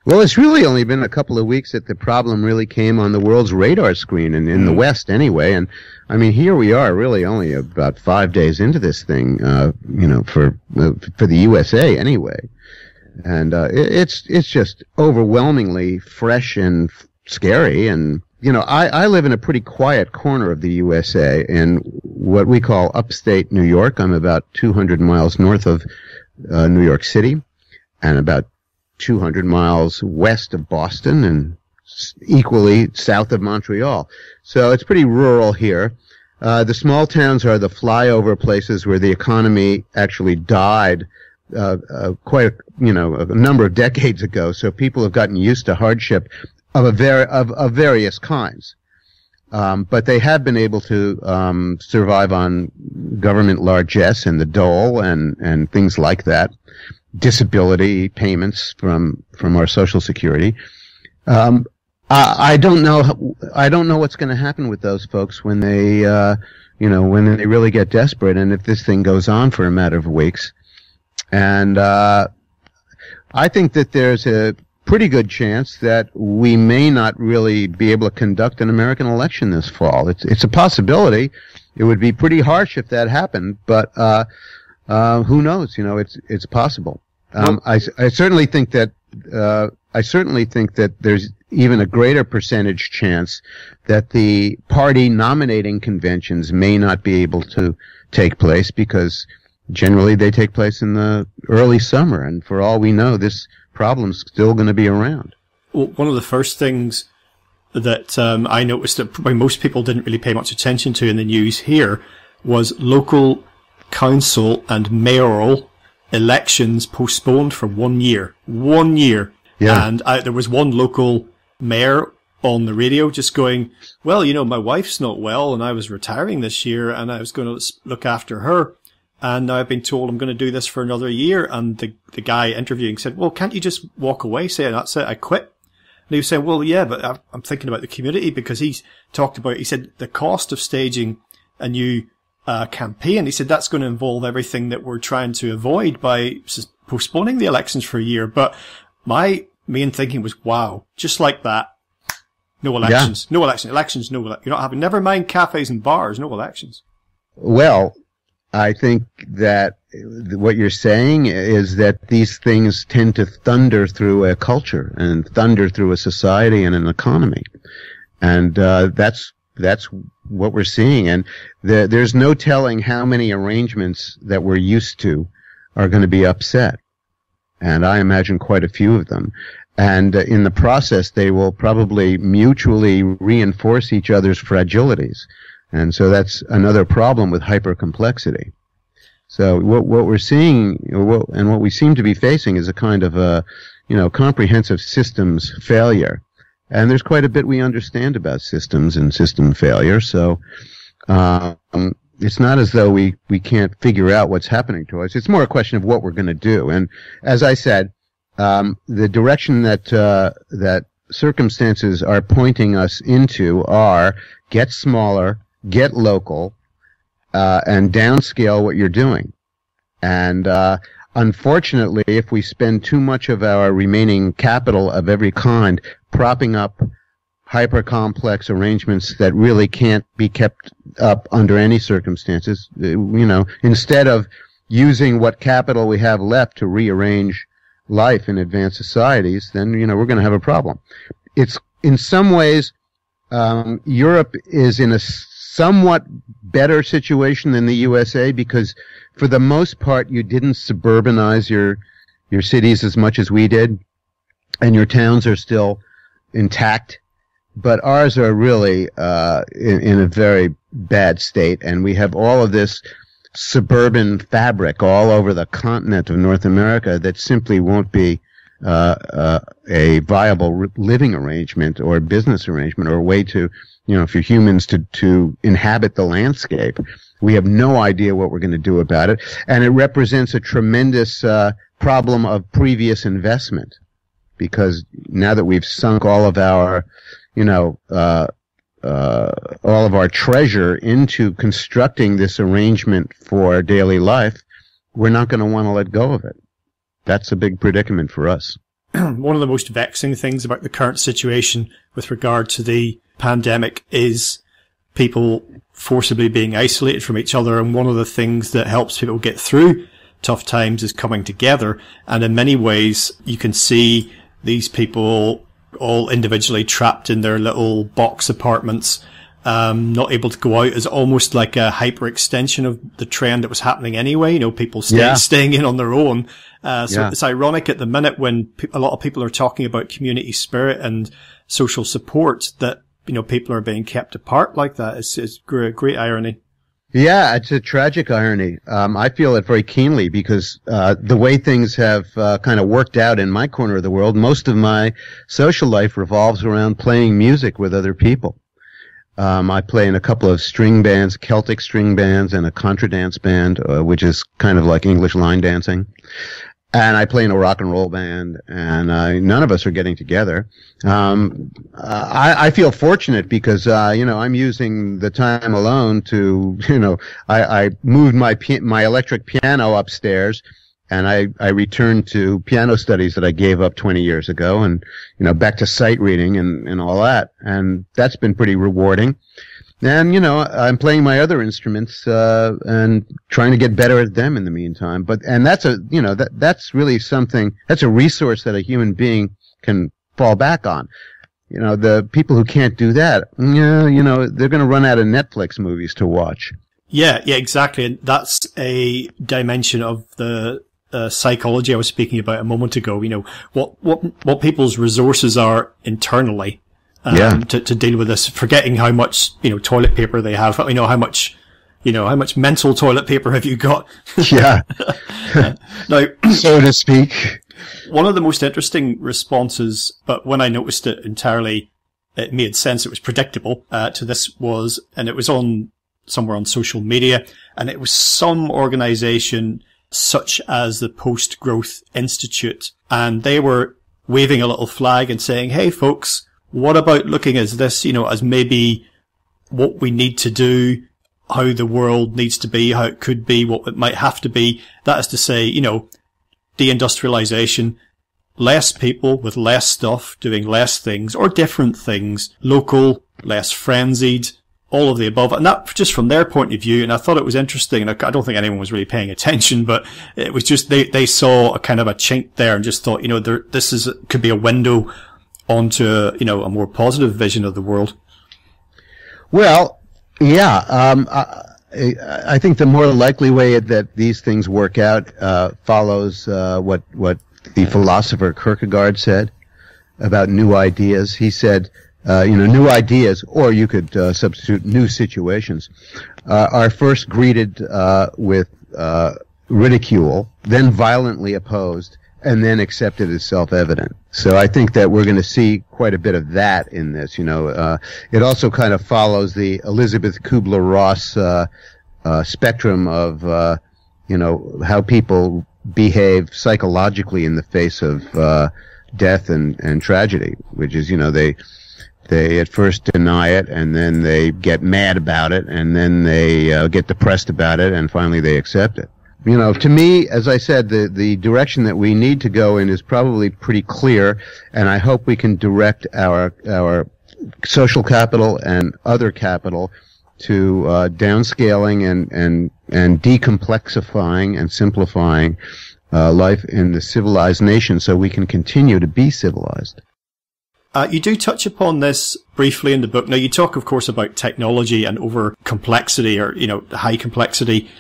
C: Well, it's really only been a couple of weeks that the problem really came on the world's radar screen, and in mm. the West anyway. And I mean, here we are, really only about five days into this thing, uh, you know, for uh, for the USA anyway. And uh, it, it's it's just overwhelmingly fresh and scary. And you know, I, I live in a pretty quiet corner of the USA in what we call upstate New York. I'm about 200 miles north of uh, New York City, and about 200 miles west of Boston and equally south of Montreal. So it's pretty rural here. Uh, the small towns are the flyover places where the economy actually died uh, uh, quite a, you know a number of decades ago. So people have gotten used to hardship of a ver- of, of various kinds. Um, but they have been able to um, survive on government largesse and the dole and, and things like that disability payments from from our Social Security. Um, I, I, don't know. I don't know what's going to happen with those folks when they, uh, you know, when they really get desperate, and if this thing goes on for a matter of weeks. And uh, I think that there's a pretty good chance that we may not really be able to conduct an American election this fall. It's it's a possibility. It would be pretty harsh if that happened, but uh, uh, who knows? You know, it's it's possible. Um, I, I certainly think that uh, I certainly think that there's even a greater percentage chance that the party nominating conventions may not be able to take place because generally they take place in the early summer, and for all we know, this problem's still going to be around.
B: Well, one of the first things that um, I noticed that most people didn't really pay much attention to in the news here was local council and mayoral elections postponed for one year. One year. Yeah. And I, there was one local mayor on the radio just going, well, you know, my wife's not well and I was retiring this year and I was going to look after her. And now I've been told I'm going to do this for another year. And the, the guy interviewing said, well, can't you just walk away? Say, that's it. I quit. And he was saying, well, yeah, but I'm thinking about the community because he's talked about, he said the cost of staging a new uh, campaign. He said that's going to involve everything that we're trying to avoid by postponing the elections for a year. But my main thinking was, wow, just like that, no elections, yeah. no elections, elections, no. Ele- you're not having. Never mind cafes and bars, no elections.
C: Well, I think that what you're saying is that these things tend to thunder through a culture and thunder through a society and an economy, and uh, that's that's what we're seeing. And the, there's no telling how many arrangements that we're used to are going to be upset. And I imagine quite a few of them. And uh, in the process, they will probably mutually reinforce each other's fragilities. And so that's another problem with hypercomplexity. So what, what we're seeing, what, and what we seem to be facing is a kind of a, you know, comprehensive systems failure and there's quite a bit we understand about systems and system failure. So um, it's not as though we, we can't figure out what's happening to us. It's more a question of what we're going to do. And as I said, um, the direction that uh, that circumstances are pointing us into are get smaller, get local, uh, and downscale what you're doing. And uh, unfortunately, if we spend too much of our remaining capital of every kind propping up hyper complex arrangements that really can't be kept up under any circumstances, you know, instead of using what capital we have left to rearrange life in advanced societies, then, you know, we're going to have a problem. It's, in some ways, um, Europe is in a somewhat better situation than the USA because for the most part you didn't suburbanize your your cities as much as we did and your towns are still intact. But ours are really uh, in, in a very bad state and we have all of this suburban fabric all over the continent of North America that simply won't be uh, uh, a viable living arrangement or business arrangement or a way to you know, for humans to, to inhabit the landscape. We have no idea what we're going to do about it. And it represents a tremendous uh, problem of previous investment because now that we've sunk all of our, you know, uh, uh, all of our treasure into constructing this arrangement for daily life, we're not going to want to let go of it. That's a big predicament for us. (clears throat)
B: one of the most vexing things about the current situation with regard to the pandemic is people forcibly being isolated from each other. And one of the things that helps people get through tough times is coming together. And in many ways, you can see these people all individually trapped in their little box apartments, um, not able to go out is almost like a hyper extension of the trend that was happening anyway. You know, people stay,
C: Yeah.
B: staying in on their own. Uh, so
C: Yeah.
B: it's ironic at the minute when pe- a lot of people are talking about community spirit and social support that, you know, people are being kept apart like that. It's, it's great, great irony.
C: Yeah, it's a tragic irony. Um, I feel it very keenly because uh, the way things have uh, kind of worked out in my corner of the world, most of my social life revolves around playing music with other people. Um, I play in a couple of string bands, Celtic string bands, and a contra dance band, uh, which is kind of like English line dancing. And I play in a rock and roll band, and uh, none of us are getting together. Um, uh, I, I feel fortunate because uh, you know I'm using the time alone to (laughs) you know I, I moved my my electric piano upstairs, and I I returned to piano studies that I gave up 20 years ago, and you know back to sight reading and and all that, and that's been pretty rewarding. And you know, I'm playing my other instruments uh, and trying to get better at them in the meantime. But and that's a you know that that's really something. That's a resource that a human being can fall back on. You know, the people who can't do that, you know, they're going to run out of Netflix movies to watch.
B: Yeah, yeah, exactly. And that's a dimension of the uh, psychology I was speaking about a moment ago. You know, what, what, what people's resources are internally. Um,
C: Yeah.
B: to, to deal with this, forgetting how much, you know, toilet paper they have, you know, how much, you know, how much mental toilet paper have you got? (laughs)
C: Yeah,
B: now, (clears throat)
C: so to speak.
B: one of the most interesting responses, but when I noticed it entirely, it made sense. It was predictable uh, to this was, and it was on somewhere on social media, and it was some organization such as the Post Growth Institute, and they were waving a little flag and saying, "Hey, folks, what about looking at this, you know, as maybe what we need to do?" How the world needs to be, how it could be, what it might have to be. That is to say, you know, deindustrialization, less people with less stuff doing less things or different things, local, less frenzied, all of the above. And that just from their point of view. And I thought it was interesting. And I don't think anyone was really paying attention, but it was just, they, they saw a kind of a chink there and just thought, you know, there, this is, could be a window onto, you know, a more positive vision of the world.
C: Well, yeah. Um, I, I think the more likely way that these things work out uh, follows uh, what what the philosopher Kierkegaard said about new ideas. He said, uh, you know, new ideas, or you could uh, substitute new situations, uh, are first greeted uh, with uh, ridicule, then violently opposed, and then accepted as self-evident. So I think that we're going to see quite a bit of that in this. You know, uh, it also kind of follows the Elizabeth Kubler-Ross uh, uh, spectrum of, uh, you know, how people behave psychologically in the face of uh, death and, and tragedy, which is, you know, they they at first deny it, and then they get mad about it, and then they uh, get depressed about it, and finally they accept it. You know, to me, as I said, the, the direction that we need to go in is probably pretty clear, and I hope we can direct our our social capital and other capital to uh, downscaling and and and decomplexifying and simplifying uh, life in the civilized nation, so we can continue to be civilized.
B: Uh, you do touch upon this briefly in the book. Now, you talk, of course, about technology and over complexity or, you know, high complexity,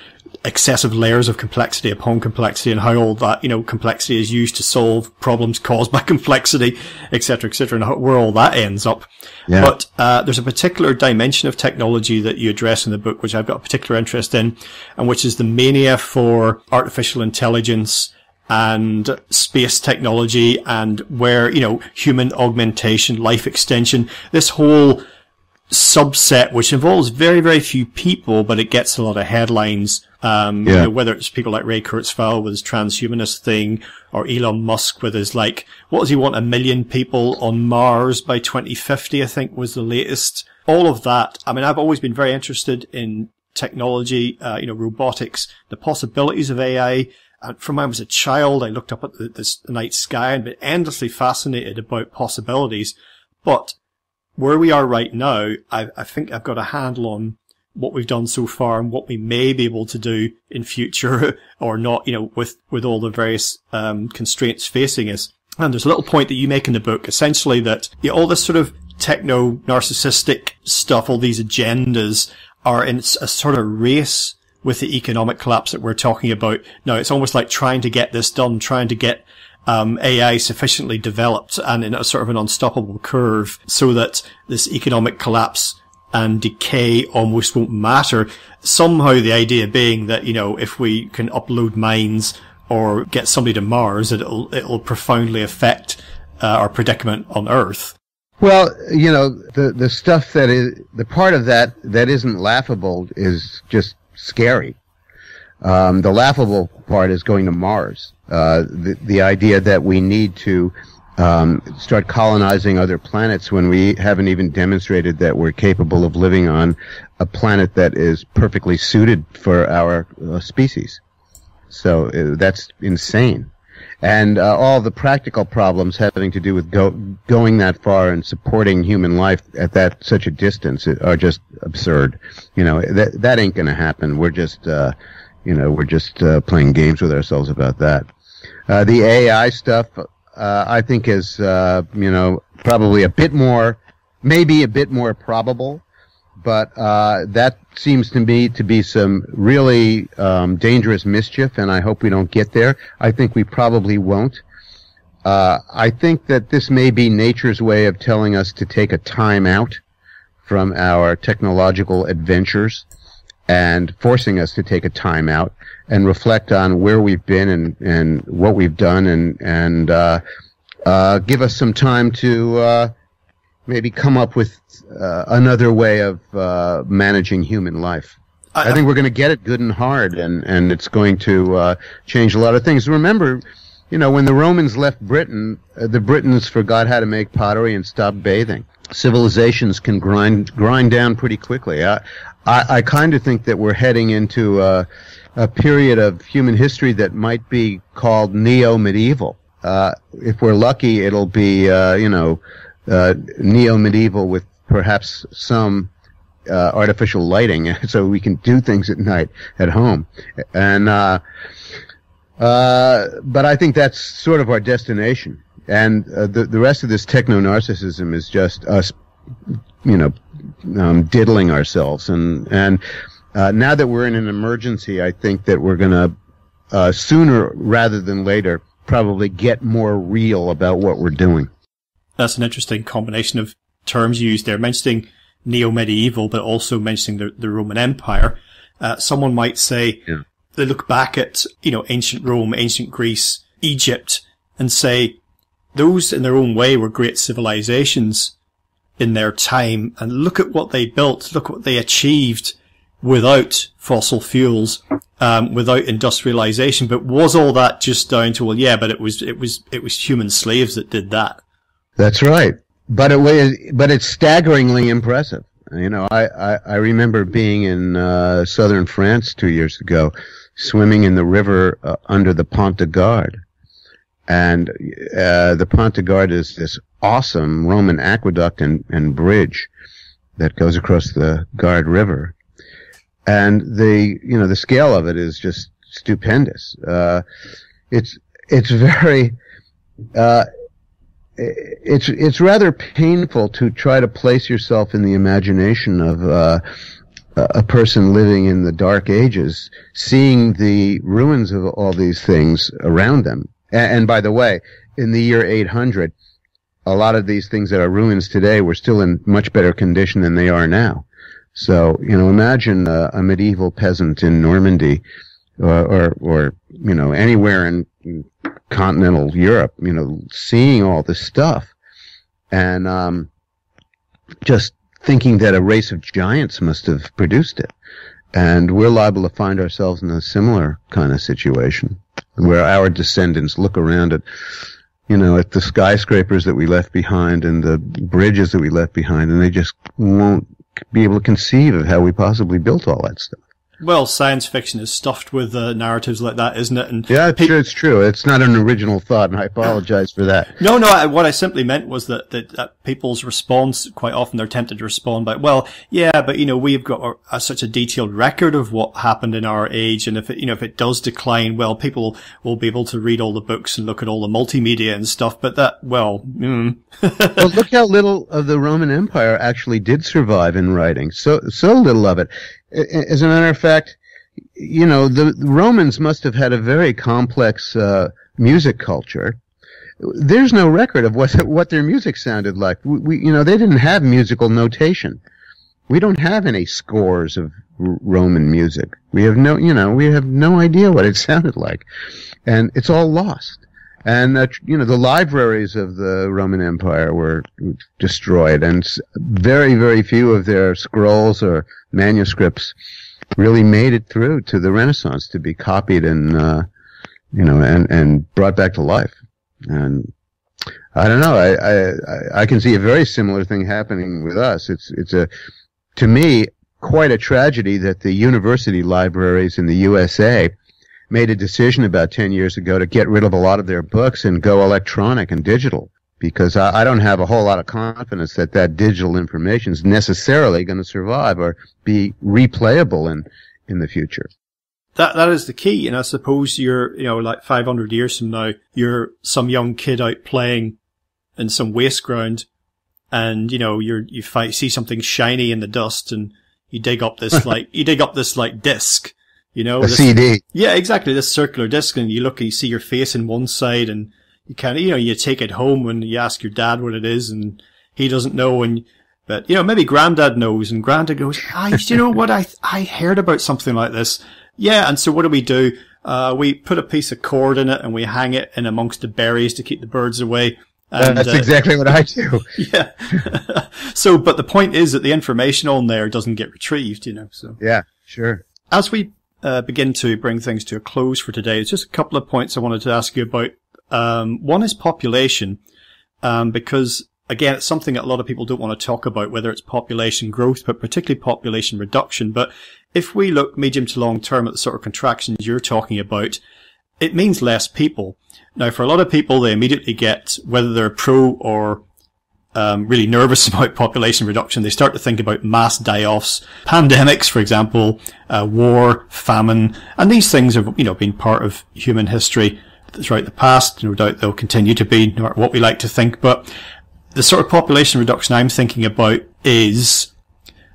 B: excessive layers of complexity upon complexity and how all that, you know, complexity is used to solve problems caused by (laughs) complexity, et cetera, et cetera, and how, where all that ends up.
C: Yeah.
B: But, uh, there's a particular dimension of technology that you address in the book, which I've got a particular interest in, and which is the mania for artificial intelligence, and space technology and where, you know, human augmentation, life extension, this whole subset, which involves very, very few people, but it gets a lot of headlines. Um, you know, whether it's people like Ray Kurzweil with his transhumanist thing or Elon Musk with his like, what does he want? A million people on Mars by 2050, I think was the latest. All of that. I mean, I've always been very interested in technology, uh, you know, robotics, the possibilities of AI, And from when I was a child, I looked up at the, the night sky and been endlessly fascinated about possibilities. But where we are right now, I, I think I've got a handle on what we've done so far and what we may be able to do in future (laughs) or not, you know, with, with all the various um, constraints facing us. And there's a little point that you make in the book, essentially that you know, all this sort of techno narcissistic stuff, all these agendas are in a sort of race with the economic collapse that we're talking about. Now, it's almost like trying to get this done, trying to get um, AI sufficiently developed and in a sort of an unstoppable curve so that this economic collapse and decay almost won't matter. Somehow the idea being that, you know, if we can upload minds or get somebody to Mars, it'll, it'll profoundly affect uh, our predicament on Earth.
C: Well, you know, the, the stuff that is, the part of that that isn't laughable is just scary. Um, the laughable part is going to Mars. Uh, the, the idea that we need to um, start colonizing other planets when we haven't even demonstrated that we're capable of living on a planet that is perfectly suited for our uh, species. So uh, that's insane. And uh, all the practical problems having to do with go- going that far and supporting human life at that such a distance are just absurd. You know that that ain't going to happen. We're just, uh, you know, we're just uh, playing games with ourselves about that. Uh, the AI stuff, uh, I think is, uh, you know, probably a bit more, maybe a bit more probable, but that seems to me to be some really um, dangerous mischief, and I hope we don't get there. I think we probably won't. Uh, I think that this may be nature's way of telling us to take a time out from our technological adventures and forcing us to take a time out and reflect on where we've been and, and what we've done and, and uh, uh, give us some time to uh, maybe come up with uh, another way of uh, managing human life. I, I think we're going to get it good and hard, and, and it's going to uh, change a lot of things. Remember, you know, when the Romans left Britain, the Britons forgot how to make pottery and stopped bathing. Civilizations can grind grind down pretty quickly. I, I, I kind of think that we're heading into a, a, period of human history that might be called neo-medieval. Uh, if we're lucky, it'll be, uh, you know, uh, neo-medieval with perhaps some uh, artificial lighting, (laughs) so we can do things at night at home. And uh, uh, but I think that's sort of our destination. And the the rest of this techno narcissism is just us, you know, um, diddling ourselves. And and uh, now that we're in an emergency, I think that we're going to uh, sooner rather than later probably get more real about what we're doing.
B: That's an interesting combination of terms used there, mentioning neo-medieval, but also mentioning the, the Roman Empire. Uh, someone might say yeah. they look back at you know ancient Rome, ancient Greece, Egypt, and say those in their own way were great civilizations in their time and look at what they built, look what they achieved without fossil fuels, um, without industrialization. But was all that just down to, well, yeah, but it was, it was, it was human slaves that did that.
C: That's right. But it was, but it's staggeringly impressive. You know, I, I, I remember being in, uh, southern France two years ago, swimming in the river uh, under the Pont du Gard and uh, the Pont du Gard is this awesome Roman aqueduct and, and bridge that goes across the Gard River, and the you know the scale of it is just stupendous. Uh, it's it's (laughs) very uh, it's it's rather painful to try to place yourself in the imagination of uh, a person living in the dark ages, seeing the ruins of all these things around them and, and by the way, in the year 800, a lot of these things that are ruins today were still in much better condition than they are now. So, you know, imagine a, a medieval peasant in Normandy or, or, you know, anywhere in, in continental Europe, you know, seeing all this stuff and, um, just thinking that a race of giants must have produced it. And we're liable to find ourselves in a similar kind of situation where our descendants look around at, you know, at the skyscrapers that we left behind and the bridges that we left behind, and they just won't be able to conceive of how we possibly built all that stuff.
B: Well, science fiction is stuffed with uh, narratives like that, isn't it?
C: And yeah, it's, pe- it's true. It's not an original thought, and I apologize for that.
B: No, no. I, what I simply meant was that, that, that people's response quite often they're tempted to respond by, "Well, yeah, but you know, we've got such a detailed record of what happened in our age, and if it, you know, if it does decline, well, people will be able to read all the books and look at all the multimedia and stuff. But that, well, mm. (laughs)
C: well, look how little of the Roman Empire actually did survive in writing. So, so little of it. As a matter of fact, you know, the Romans must have had a very complex uh, music culture. There's no record of what (laughs) what their music sounded like. We, we, you know, they didn't have musical notation. We don't have any scores of Roman music. We have no, you know, we have no idea what it (laughs) sounded like, and it's all lost. And uh, you know, the libraries of the Roman Empire were destroyed, and very, very few of their scrolls or manuscripts really made it through to the Renaissance to be copied and uh, you know and and brought back to life. And I don't know. I, I I can see a very similar thing happening with us. It's it's a to me quite a tragedy that the university libraries in the USA made a decision about 10 years ago to get rid of a lot of their books and go electronic and digital because I, I, don't have a whole lot of confidence that that digital information is necessarily going to survive or be replayable in in the future.
B: That that is the key, and I suppose you're you know like 500 years from now, you're some young kid out playing in some waste ground, and you know you're you fight, see something shiny in the dust, and you dig up this (laughs) like you dig up this like disc. You know,
C: a
B: this,
C: CD.
B: Yeah, exactly. This circular disc, and you look and you see your face in one side, and you kind of, you know, you take it home and you ask your dad what it is and he doesn't know and, but, you know, maybe granddad knows and granddad goes, ah, you know what? I, I heard about something like this. Yeah. And so what do we do? Uh, we put a piece of cord in it and we hang it in amongst the berries to keep the birds away.
C: And, That's uh, exactly what I do. (laughs)
B: yeah. (laughs) so, but the point is that the information on there doesn't get retrieved, you know, so.
C: Yeah, sure.
B: As we uh, begin to bring things to a close for today, it's just a couple of points I wanted to ask you about um, one is population, um, because again, it's something that a lot of people don't want to talk about, whether it's population growth, but particularly population reduction. But if we look medium to long term at the sort of contractions you're talking about, it means less people. Now, for a lot of people, they immediately get, whether they're pro or um, really nervous (laughs) about population reduction, they start to think about mass die-offs, pandemics, for example, uh, war, famine, and these things have, you know, been part of human history throughout the past. No doubt they'll continue to be no matter what we like to think. But the sort of population reduction I'm thinking about is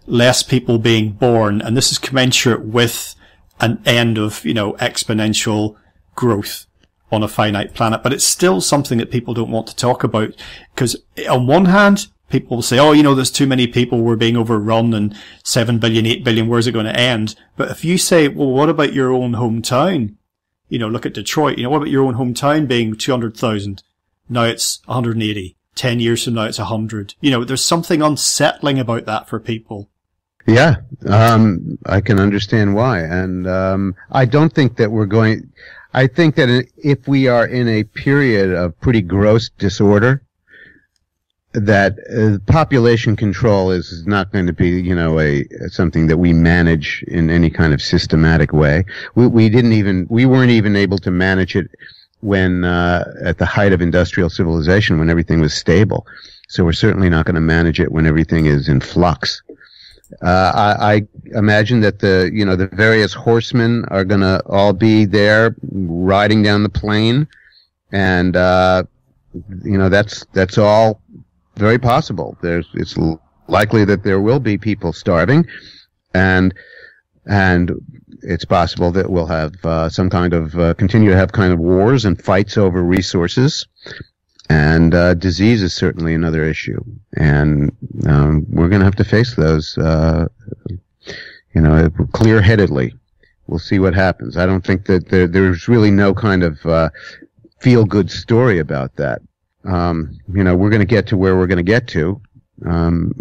B: less people being born. And this is commensurate with an end of, you know, exponential growth on a finite planet. But it's still something that people don't want to talk about because on one hand, people will say, oh, you know, there's too many people, we're being overrun and 7 billion, 8 billion, where's it going to end? But if you say, well, what about your own hometown? you know, look at Detroit. You know, what about your own hometown being 200,000? Now it's 180. 10 years from now it's 100. You know, there's something unsettling about that for people.
C: Yeah, um, I can understand why. And um, I don't think that we're going. I think that if we are in a period of pretty gross disorder, that uh, population control is not going to be, you know, a something that we manage in any kind of systematic way. We, we didn't even, we weren't even able to manage it when uh, at the height of industrial civilization, when everything was stable. So we're certainly not going to manage it when everything is in flux. Uh, I, I, imagine that the you know the various horsemen are going to all be there riding down the plain, and uh, you know that's that's all very possible. There's, it's likely that there will be people starving, and and it's possible that we'll have uh, some kind of uh, continue to have kind of wars and fights over resources, and uh, disease is certainly another issue, and um, we're going to have to face those, uh, you know, clear-headedly. We'll see what happens. I don't think that there, there's really no kind of uh, feel-good story about that um, you know, we're going to get to where we're going to get to um,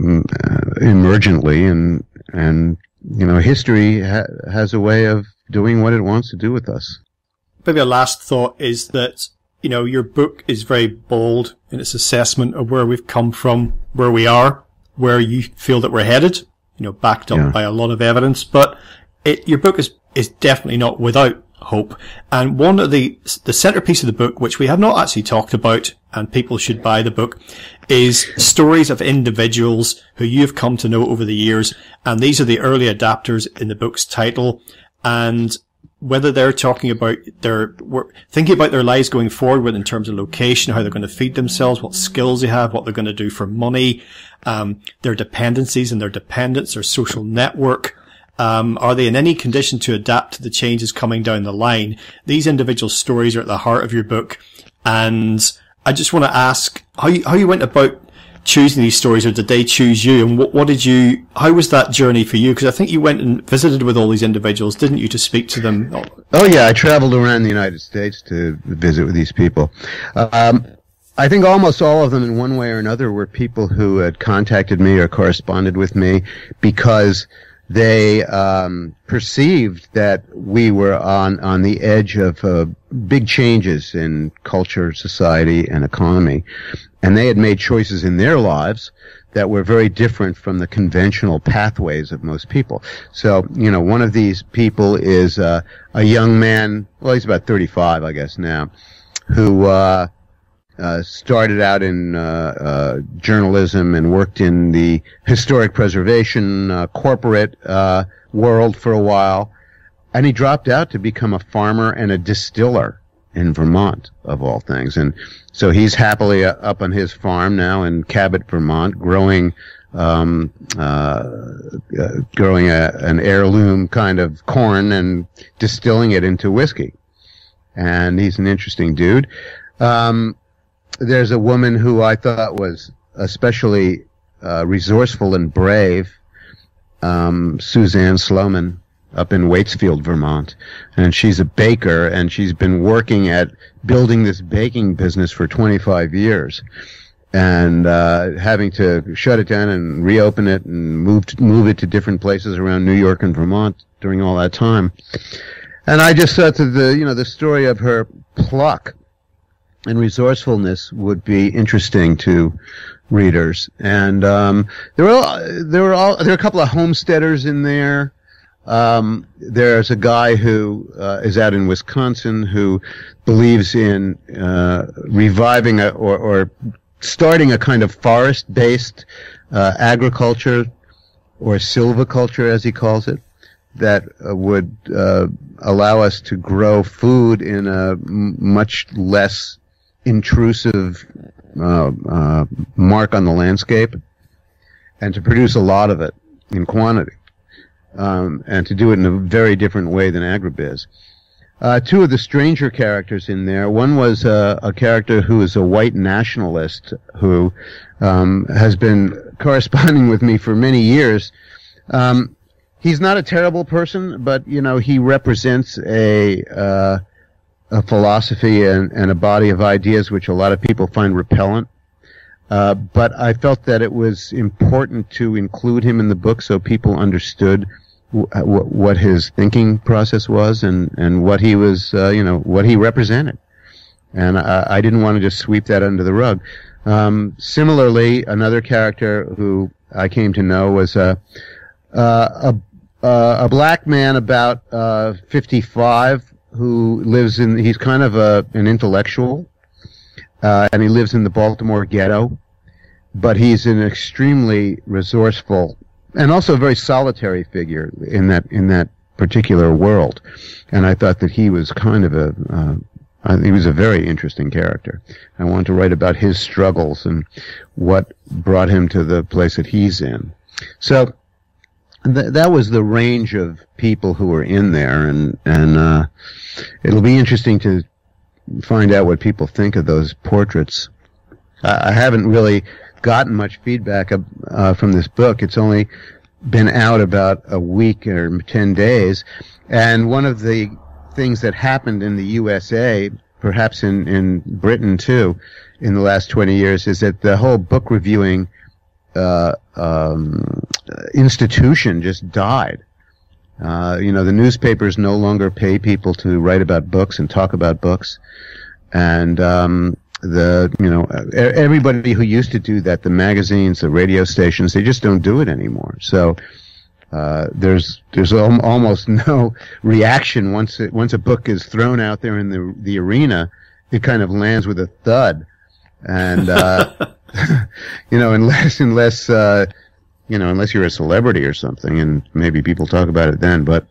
C: emergently, and and you know, history ha- has a way of doing what it wants to do with us.
B: Maybe a last thought is that you know your book is very bold in its assessment of where we've come from, where we are, where you feel that we're headed. You know, backed up yeah. by a lot of evidence, but it, your book is, is definitely not without hope. And one of the, the centerpiece of the book, which we have not actually talked about, and people should buy the book, is stories of individuals who you've come to know over the years. And these are the early adapters in the book's title. And whether they're talking about their thinking about their lives going forward in terms of location, how they're going to feed themselves, what skills they have, what they're going to do for money, um, their dependencies and their dependents, their social network. Um, are they in any condition to adapt to the changes coming down the line? These individual stories are at the heart of your book, and I just want to ask how you, how you went about choosing these stories, or did they choose you? And what, what did you? How was that journey for you? Because I think you went and visited with all these individuals, didn't you, to speak to them?
C: Oh yeah, I traveled around the United States to visit with these people. Um, I think almost all of them, in one way or another, were people who had contacted me or corresponded with me because they um, perceived that we were on on the edge of uh, big changes in culture, society, and economy, and they had made choices in their lives that were very different from the conventional pathways of most people. So, you know, one of these people is uh, a young man. Well, he's about thirty-five, I guess now, who. Uh, uh, started out in uh, uh, journalism and worked in the historic preservation uh, corporate uh, world for a while, and he dropped out to become a farmer and a distiller in Vermont, of all things. And so he's happily up on his farm now in Cabot, Vermont, growing. Um, growing a, an heirloom kind of corn and distilling it into whiskey, and he's an interesting dude. Um, there's a woman who I thought was especially uh, resourceful and brave, um, Suzanne Sloman, up in Waitsfield, Vermont, and she's a baker, and she's been working at building this baking business for 25 years, and uh, having to shut it down and reopen it and move to, move it to different places around New York and Vermont during all that time. And I just thought that the you know the story of her pluck and resourcefulness would be interesting to readers. And um, there were there were all there are a couple of homesteaders in there. Um, there's a guy who uh, is out in Wisconsin who believes in uh, reviving a, or, or, starting a kind of forest-based uh, agriculture or silviculture, as he calls it, that uh, would uh, allow us to grow food in a m- much less intrusive uh, uh, mark on the landscape, and to produce a lot of it in quantity, um, and to do it in a very different way than agribiz. Uh, two of the stranger characters in there. One was uh, a character who is a white nationalist who um, has been (laughs) corresponding with me for many years. Um, he's not a terrible person, but you know he represents a uh, a philosophy and, and a body of ideas which a lot of people find repellent. Uh, but I felt that it was important to include him in the book so people understood w- w- what his thinking process was and, and what he was, uh, you know, what he represented. And I, I, didn't want to just sweep that under the rug. Um, similarly, another character who I came to know was a, uh, a, a black man about uh, 55 who lives in, he's kind of a, an intellectual, uh, and he lives in the Baltimore ghetto, but he's an extremely resourceful and also a very solitary figure in that, in that particular world. And I thought that he was kind of a, uh, he was a very interesting character. I wanted to write about his struggles and what brought him to the place that he's in. So th- that was the range of people who were in there, and and uh, it'll be interesting to find out what people think of those portraits. I, I haven't really gotten much feedback uh, from this book. It's only been out about a week or 10 days. And one of the things that happened in the USA, perhaps in, in Britain too, in the last 20 years, is that the whole book reviewing uh, um, institution just died. Uh, you know, the newspapers no longer pay people to write about books and talk about books, and um, the you know everybody who used to do that, the magazines, the radio stations, they just don't do it anymore. So uh, there's there's al- almost (laughs) no reaction once it, once a book is thrown out there in the the arena. It kind of lands with a thud, and uh, (laughs) (laughs) you know, unless unless uh, you know, unless you're a celebrity or something, and maybe people talk about it then. But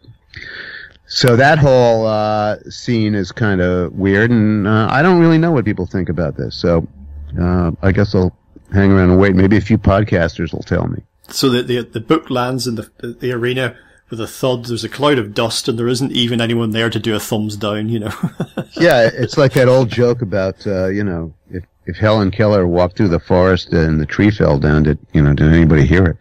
C: so that whole uh, scene is kind of weird, and uh, I don't really know what people think about this. So uh, I guess I'll hang around and wait. Maybe a few podcasters will tell me.
B: So the the, the book lands in the the arena with a thud. There's a cloud of dust, and there isn't even anyone there to do a thumbs down. You know. (laughs)
C: yeah, it's like that old joke about uh, you know if if Helen Keller walked through the forest and the tree fell down, did you know did anybody hear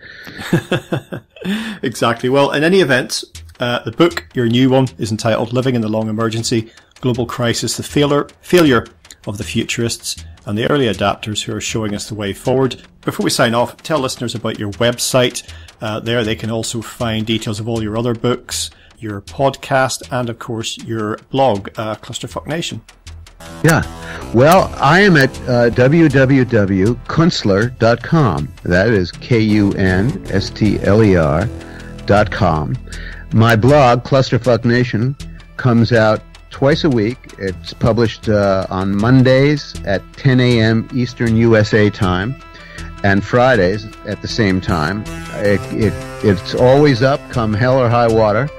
B: it? (laughs) exactly. Well, in any event, uh, the book, your new one, is entitled "Living in the Long Emergency: Global Crisis: The Failure Failure of the Futurists." and the early adapters who are showing us the way forward. Before we sign off, tell listeners about your website. Uh, there they can also find details of all your other books, your podcast, and of course your blog, uh, Clusterfuck Nation.
C: Yeah. Well, I am at uh, www.kunstler.com. That is K U N S T L E R dot com. My blog, Clusterfuck Nation, comes out twice a week. It's published uh, on Mondays at 10 a.m. Eastern USA time and Fridays at the same time. It, it, it's always up, come hell or high water.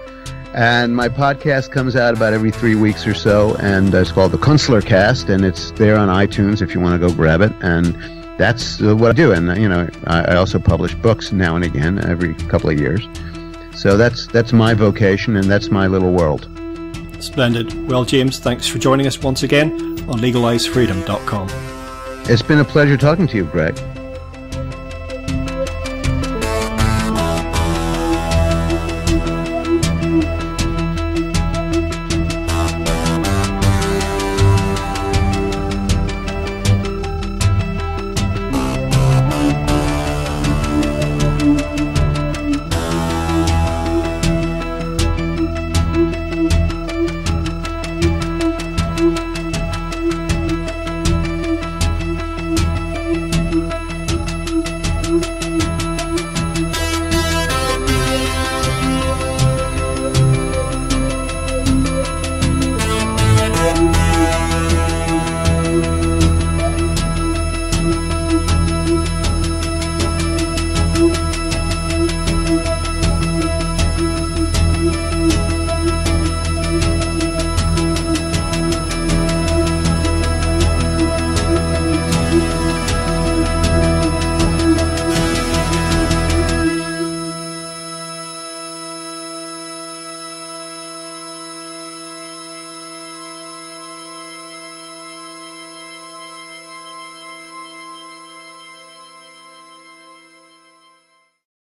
C: And my podcast comes out about every three weeks or so, and it's called the Kunstler Cast, and it's there on iTunes if you want to go grab it. And that's uh, what I do. And you know, I, I also publish books now and again, every couple of years. So that's that's my vocation, and that's my little world.
B: Splendid. Well, James, thanks for joining us once again on legalizefreedom.com.
C: It's been a pleasure talking to you, Greg.